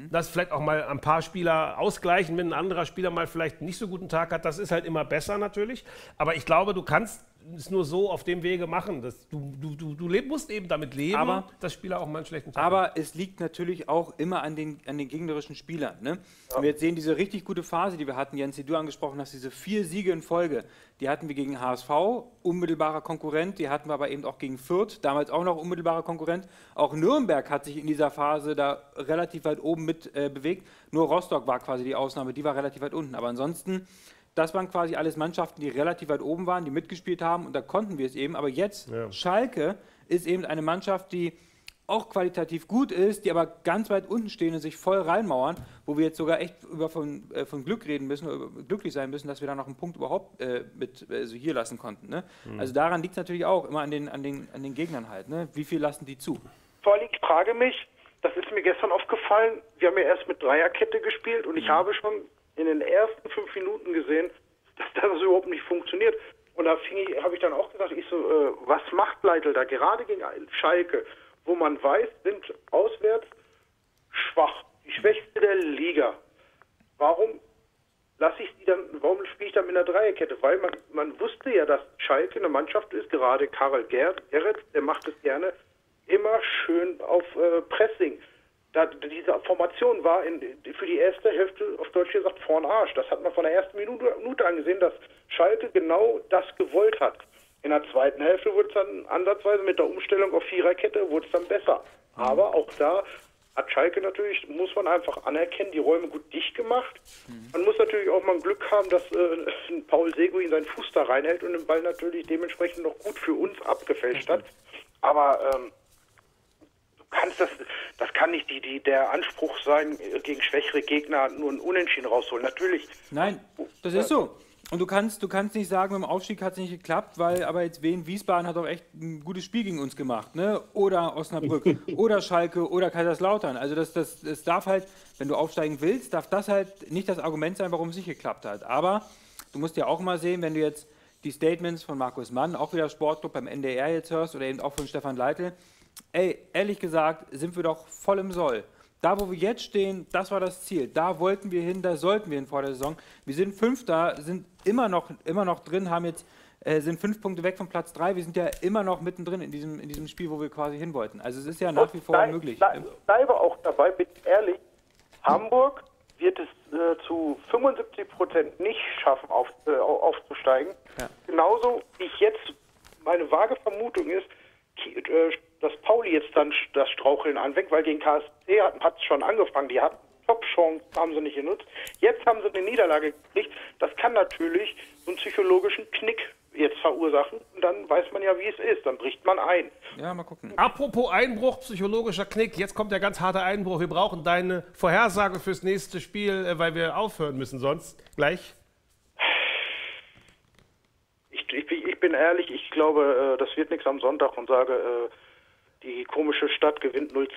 B: dass vielleicht auch mal ein paar Spieler ausgleichen, wenn ein anderer Spieler mal vielleicht nicht so guten Tag hat. Das ist halt immer besser natürlich. Aber ich glaube, du kannst es nur so auf dem Wege machen. Dass du, du, du, du leb, musst eben damit leben,
C: Aber-
B: dass Spieler auch mal einen schlechten Tag haben.
C: aber es liegt natürlich auch immer an den, an den gegnerischen Spielern. Ne? Wenn wir jetzt sehen, diese richtig gute Phase, die wir hatten, Jens, die du angesprochen hast, diese vier Siege in Folge, die hatten wir gegen HSV, unmittelbarer Konkurrent, die hatten wir aber eben auch gegen Fürth, damals auch noch unmittelbarer Konkurrent. Auch Nürnberg hat sich in dieser Phase da relativ weit oben mit äh, bewegt. Nur Rostock war quasi die Ausnahme, die war relativ weit unten. Aber ansonsten, das waren quasi alles Mannschaften, die relativ weit oben waren, die mitgespielt haben und da konnten wir es eben. Aber jetzt, Schalke ist eben eine Mannschaft, die auch qualitativ gut ist, die aber ganz weit unten stehen und sich voll reinmauern, wo wir jetzt sogar echt über von, äh, von Glück reden müssen, über- glücklich sein müssen, dass wir da noch einen Punkt überhaupt äh, mit äh, so hier lassen konnten. Ne? Also daran liegt es natürlich auch immer an den, an, den, an den Gegnern halt. Ne? Wie viel lassen die zu?
I: Vor allem, ich frage mich, das ist mir gestern aufgefallen, wir haben ja erst mit Dreierkette gespielt und ich habe schon in den ersten fünf Minuten gesehen, dass das überhaupt nicht funktioniert. Und da habe ich dann auch gesagt, ich so, äh, was macht Leitl da gerade gegen Schalke, wo man weiß, sind auswärts schwach, die schwächste der Liga. Warum lasse ich die dann, warum spiele ich dann mit einer Dreierkette? Weil man, man wusste ja, dass Schalke eine Mannschaft ist, gerade Karel Gerrit, Gerrit der macht es gerne, immer schön auf äh, Pressing. Da, diese Formation war in, für die erste Hälfte, auf Deutsch gesagt, vorn Arsch. Das hat man von der ersten Minute, Minute angesehen, dass Schalke genau das gewollt hat. In der zweiten Hälfte wurde es dann ansatzweise mit der Umstellung auf Viererkette wurde es dann besser. Aber auch da hat Schalke natürlich, muss man einfach anerkennen, die Räume gut dicht gemacht. Man muss natürlich auch mal Glück haben, dass äh, Paul Seguin seinen Fuß da reinhält und den Ball natürlich dementsprechend noch gut für uns abgefälscht hat. Aber ähm, kannst das, das kann nicht die, die, der Anspruch sein, gegen schwächere Gegner nur ein Unentschieden rausholen. Natürlich.
C: Nein, das ist so. Und du kannst, du kannst nicht sagen, mit dem Aufstieg hat es nicht geklappt, weil aber jetzt Wien Wiesbaden hat auch echt ein gutes Spiel gegen uns gemacht, ne? Oder Osnabrück, oder Schalke, oder Kaiserslautern. Also das, das, das darf halt, wenn du aufsteigen willst, darf das halt nicht das Argument sein, warum es nicht geklappt hat. Aber du musst ja auch mal sehen, wenn du jetzt die Statements von Markus Mann, auch wieder Sportclub beim NDR jetzt hörst, oder eben auch von Stefan Leitl, ey, ehrlich gesagt, sind wir doch voll im Soll. Da, wo wir jetzt stehen, das war das Ziel. Da wollten wir hin, da sollten wir hin vor der Saison. Wir sind Fünfter, sind immer noch, immer noch drin, haben jetzt, äh, sind fünf Punkte weg von Platz drei. Wir sind ja immer noch mittendrin in diesem, in diesem Spiel, wo wir quasi hin wollten. Also es ist ja nach wie vor
I: Blei-
C: möglich.
I: blei- Bleibe auch dabei, bin ehrlich, Hamburg wird es äh, zu 75 Prozent nicht schaffen, auf, äh, au- aufzusteigen.
C: Ja.
I: Genauso wie ich jetzt, meine vage Vermutung ist, äh, dass Pauli jetzt dann das Straucheln anfängt, weil gegen KSC hat es schon angefangen. Die hatten Top-Chance, haben sie nicht genutzt. Jetzt haben sie eine Niederlage gekriegt. Das kann natürlich so einen psychologischen Knick jetzt verursachen. Und dann weiß man ja, wie es ist. Dann bricht man ein.
C: Ja, mal gucken.
B: Apropos Einbruch, psychologischer Knick, jetzt kommt der ganz harte Einbruch. Wir brauchen deine Vorhersage fürs nächste Spiel, äh, weil wir aufhören müssen sonst gleich.
I: Ich, ich, ich ich bin ehrlich, ich glaube, äh, das wird nichts am Sonntag und sage, äh, die komische Stadt gewinnt 0-2.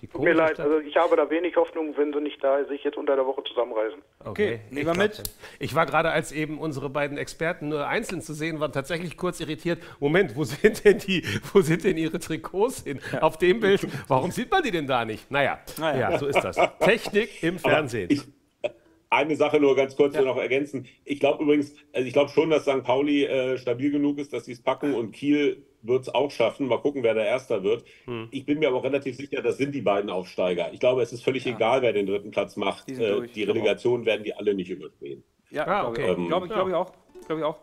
B: Die
I: Tut mir leid, also ich habe da wenig Hoffnung, wenn sie nicht da sich jetzt unter der Woche zusammenreisen.
B: Okay,
C: nehmen wir
B: ich
C: mit.
B: Ich war gerade, als eben unsere beiden Experten nur einzeln zu sehen waren, tatsächlich kurz irritiert. Moment, wo sind denn die, wo sind denn ihre Trikots hin? Auf dem Bild, warum sieht man die denn da nicht? Naja,
C: Naja.
B: ja, so ist das. Technik im Fernsehen.
G: Ich, eine Sache nur ganz kurz noch ergänzen. Ich glaube übrigens, also ich glaube schon, dass St. Pauli äh, stabil genug ist, dass sie es packen und Kiel wird es auch schaffen. Mal gucken, wer der Erster wird.
C: Hm.
G: Ich bin mir aber auch relativ sicher, das sind die beiden Aufsteiger. Ich glaube, es ist völlig egal, wer den dritten Platz macht.
C: Die
G: äh, die Relegation werden die alle nicht überstehen.
C: Ja,
B: Ah,
C: glaube
B: okay.
C: ich, auch.
G: Ähm,
C: glaube ich, glaube ich auch. Glaube ich auch.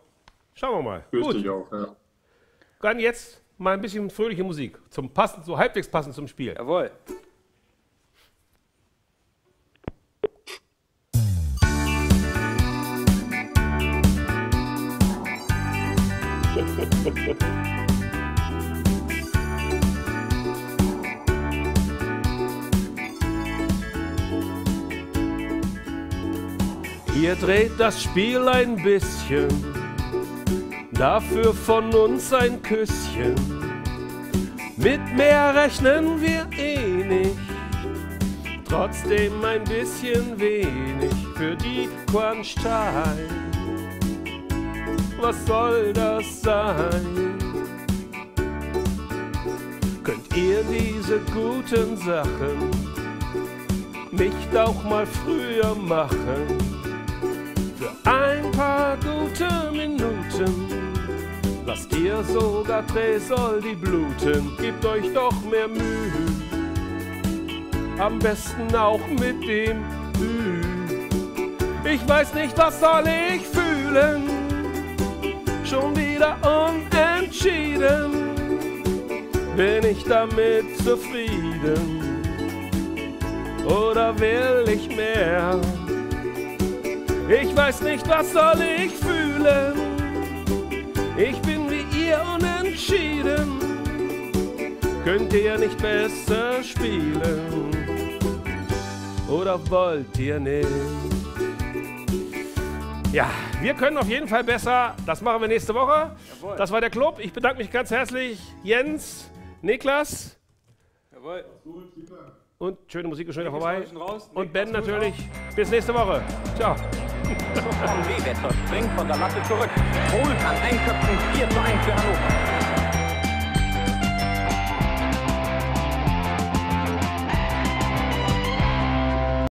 B: Schauen wir mal.
D: Fürchte
B: Gut,
D: ich auch, ja.
B: dann jetzt mal ein bisschen fröhliche Musik. Zum passend, so halbwegs passend zum Spiel.
C: Jawohl.
B: Ihr dreht das Spiel ein bisschen, dafür von uns ein Küsschen. Mit mehr rechnen wir eh nicht, trotzdem ein bisschen wenig für die Kornstein. Was soll das sein? Könnt ihr diese guten Sachen nicht auch mal früher machen? Ein paar gute Minuten lasst ihr sogar Tresoldi bluten. Gebt euch doch mehr Mühe, am besten auch mit dem Ü. Ich weiß nicht, was soll ich fühlen, schon wieder unentschieden. Bin ich damit zufrieden oder will ich mehr? Ich weiß nicht, was soll ich fühlen. Ich bin wie ihr unentschieden. Könnt ihr nicht besser spielen? Oder wollt ihr nicht? Ja, wir können auf jeden Fall besser. Das machen wir nächste Woche. Das war der Club. Ich bedanke mich ganz herzlich. Jens, Niklas
C: Jawohl.
B: Und schöne Musik ist schon wieder vorbei. Und Ben natürlich. Bis nächste Woche. Ciao.
A: Vom W-Wetter springt von der Latte zurück. Holt an Einköpfen 4 zu 1 für Hannover.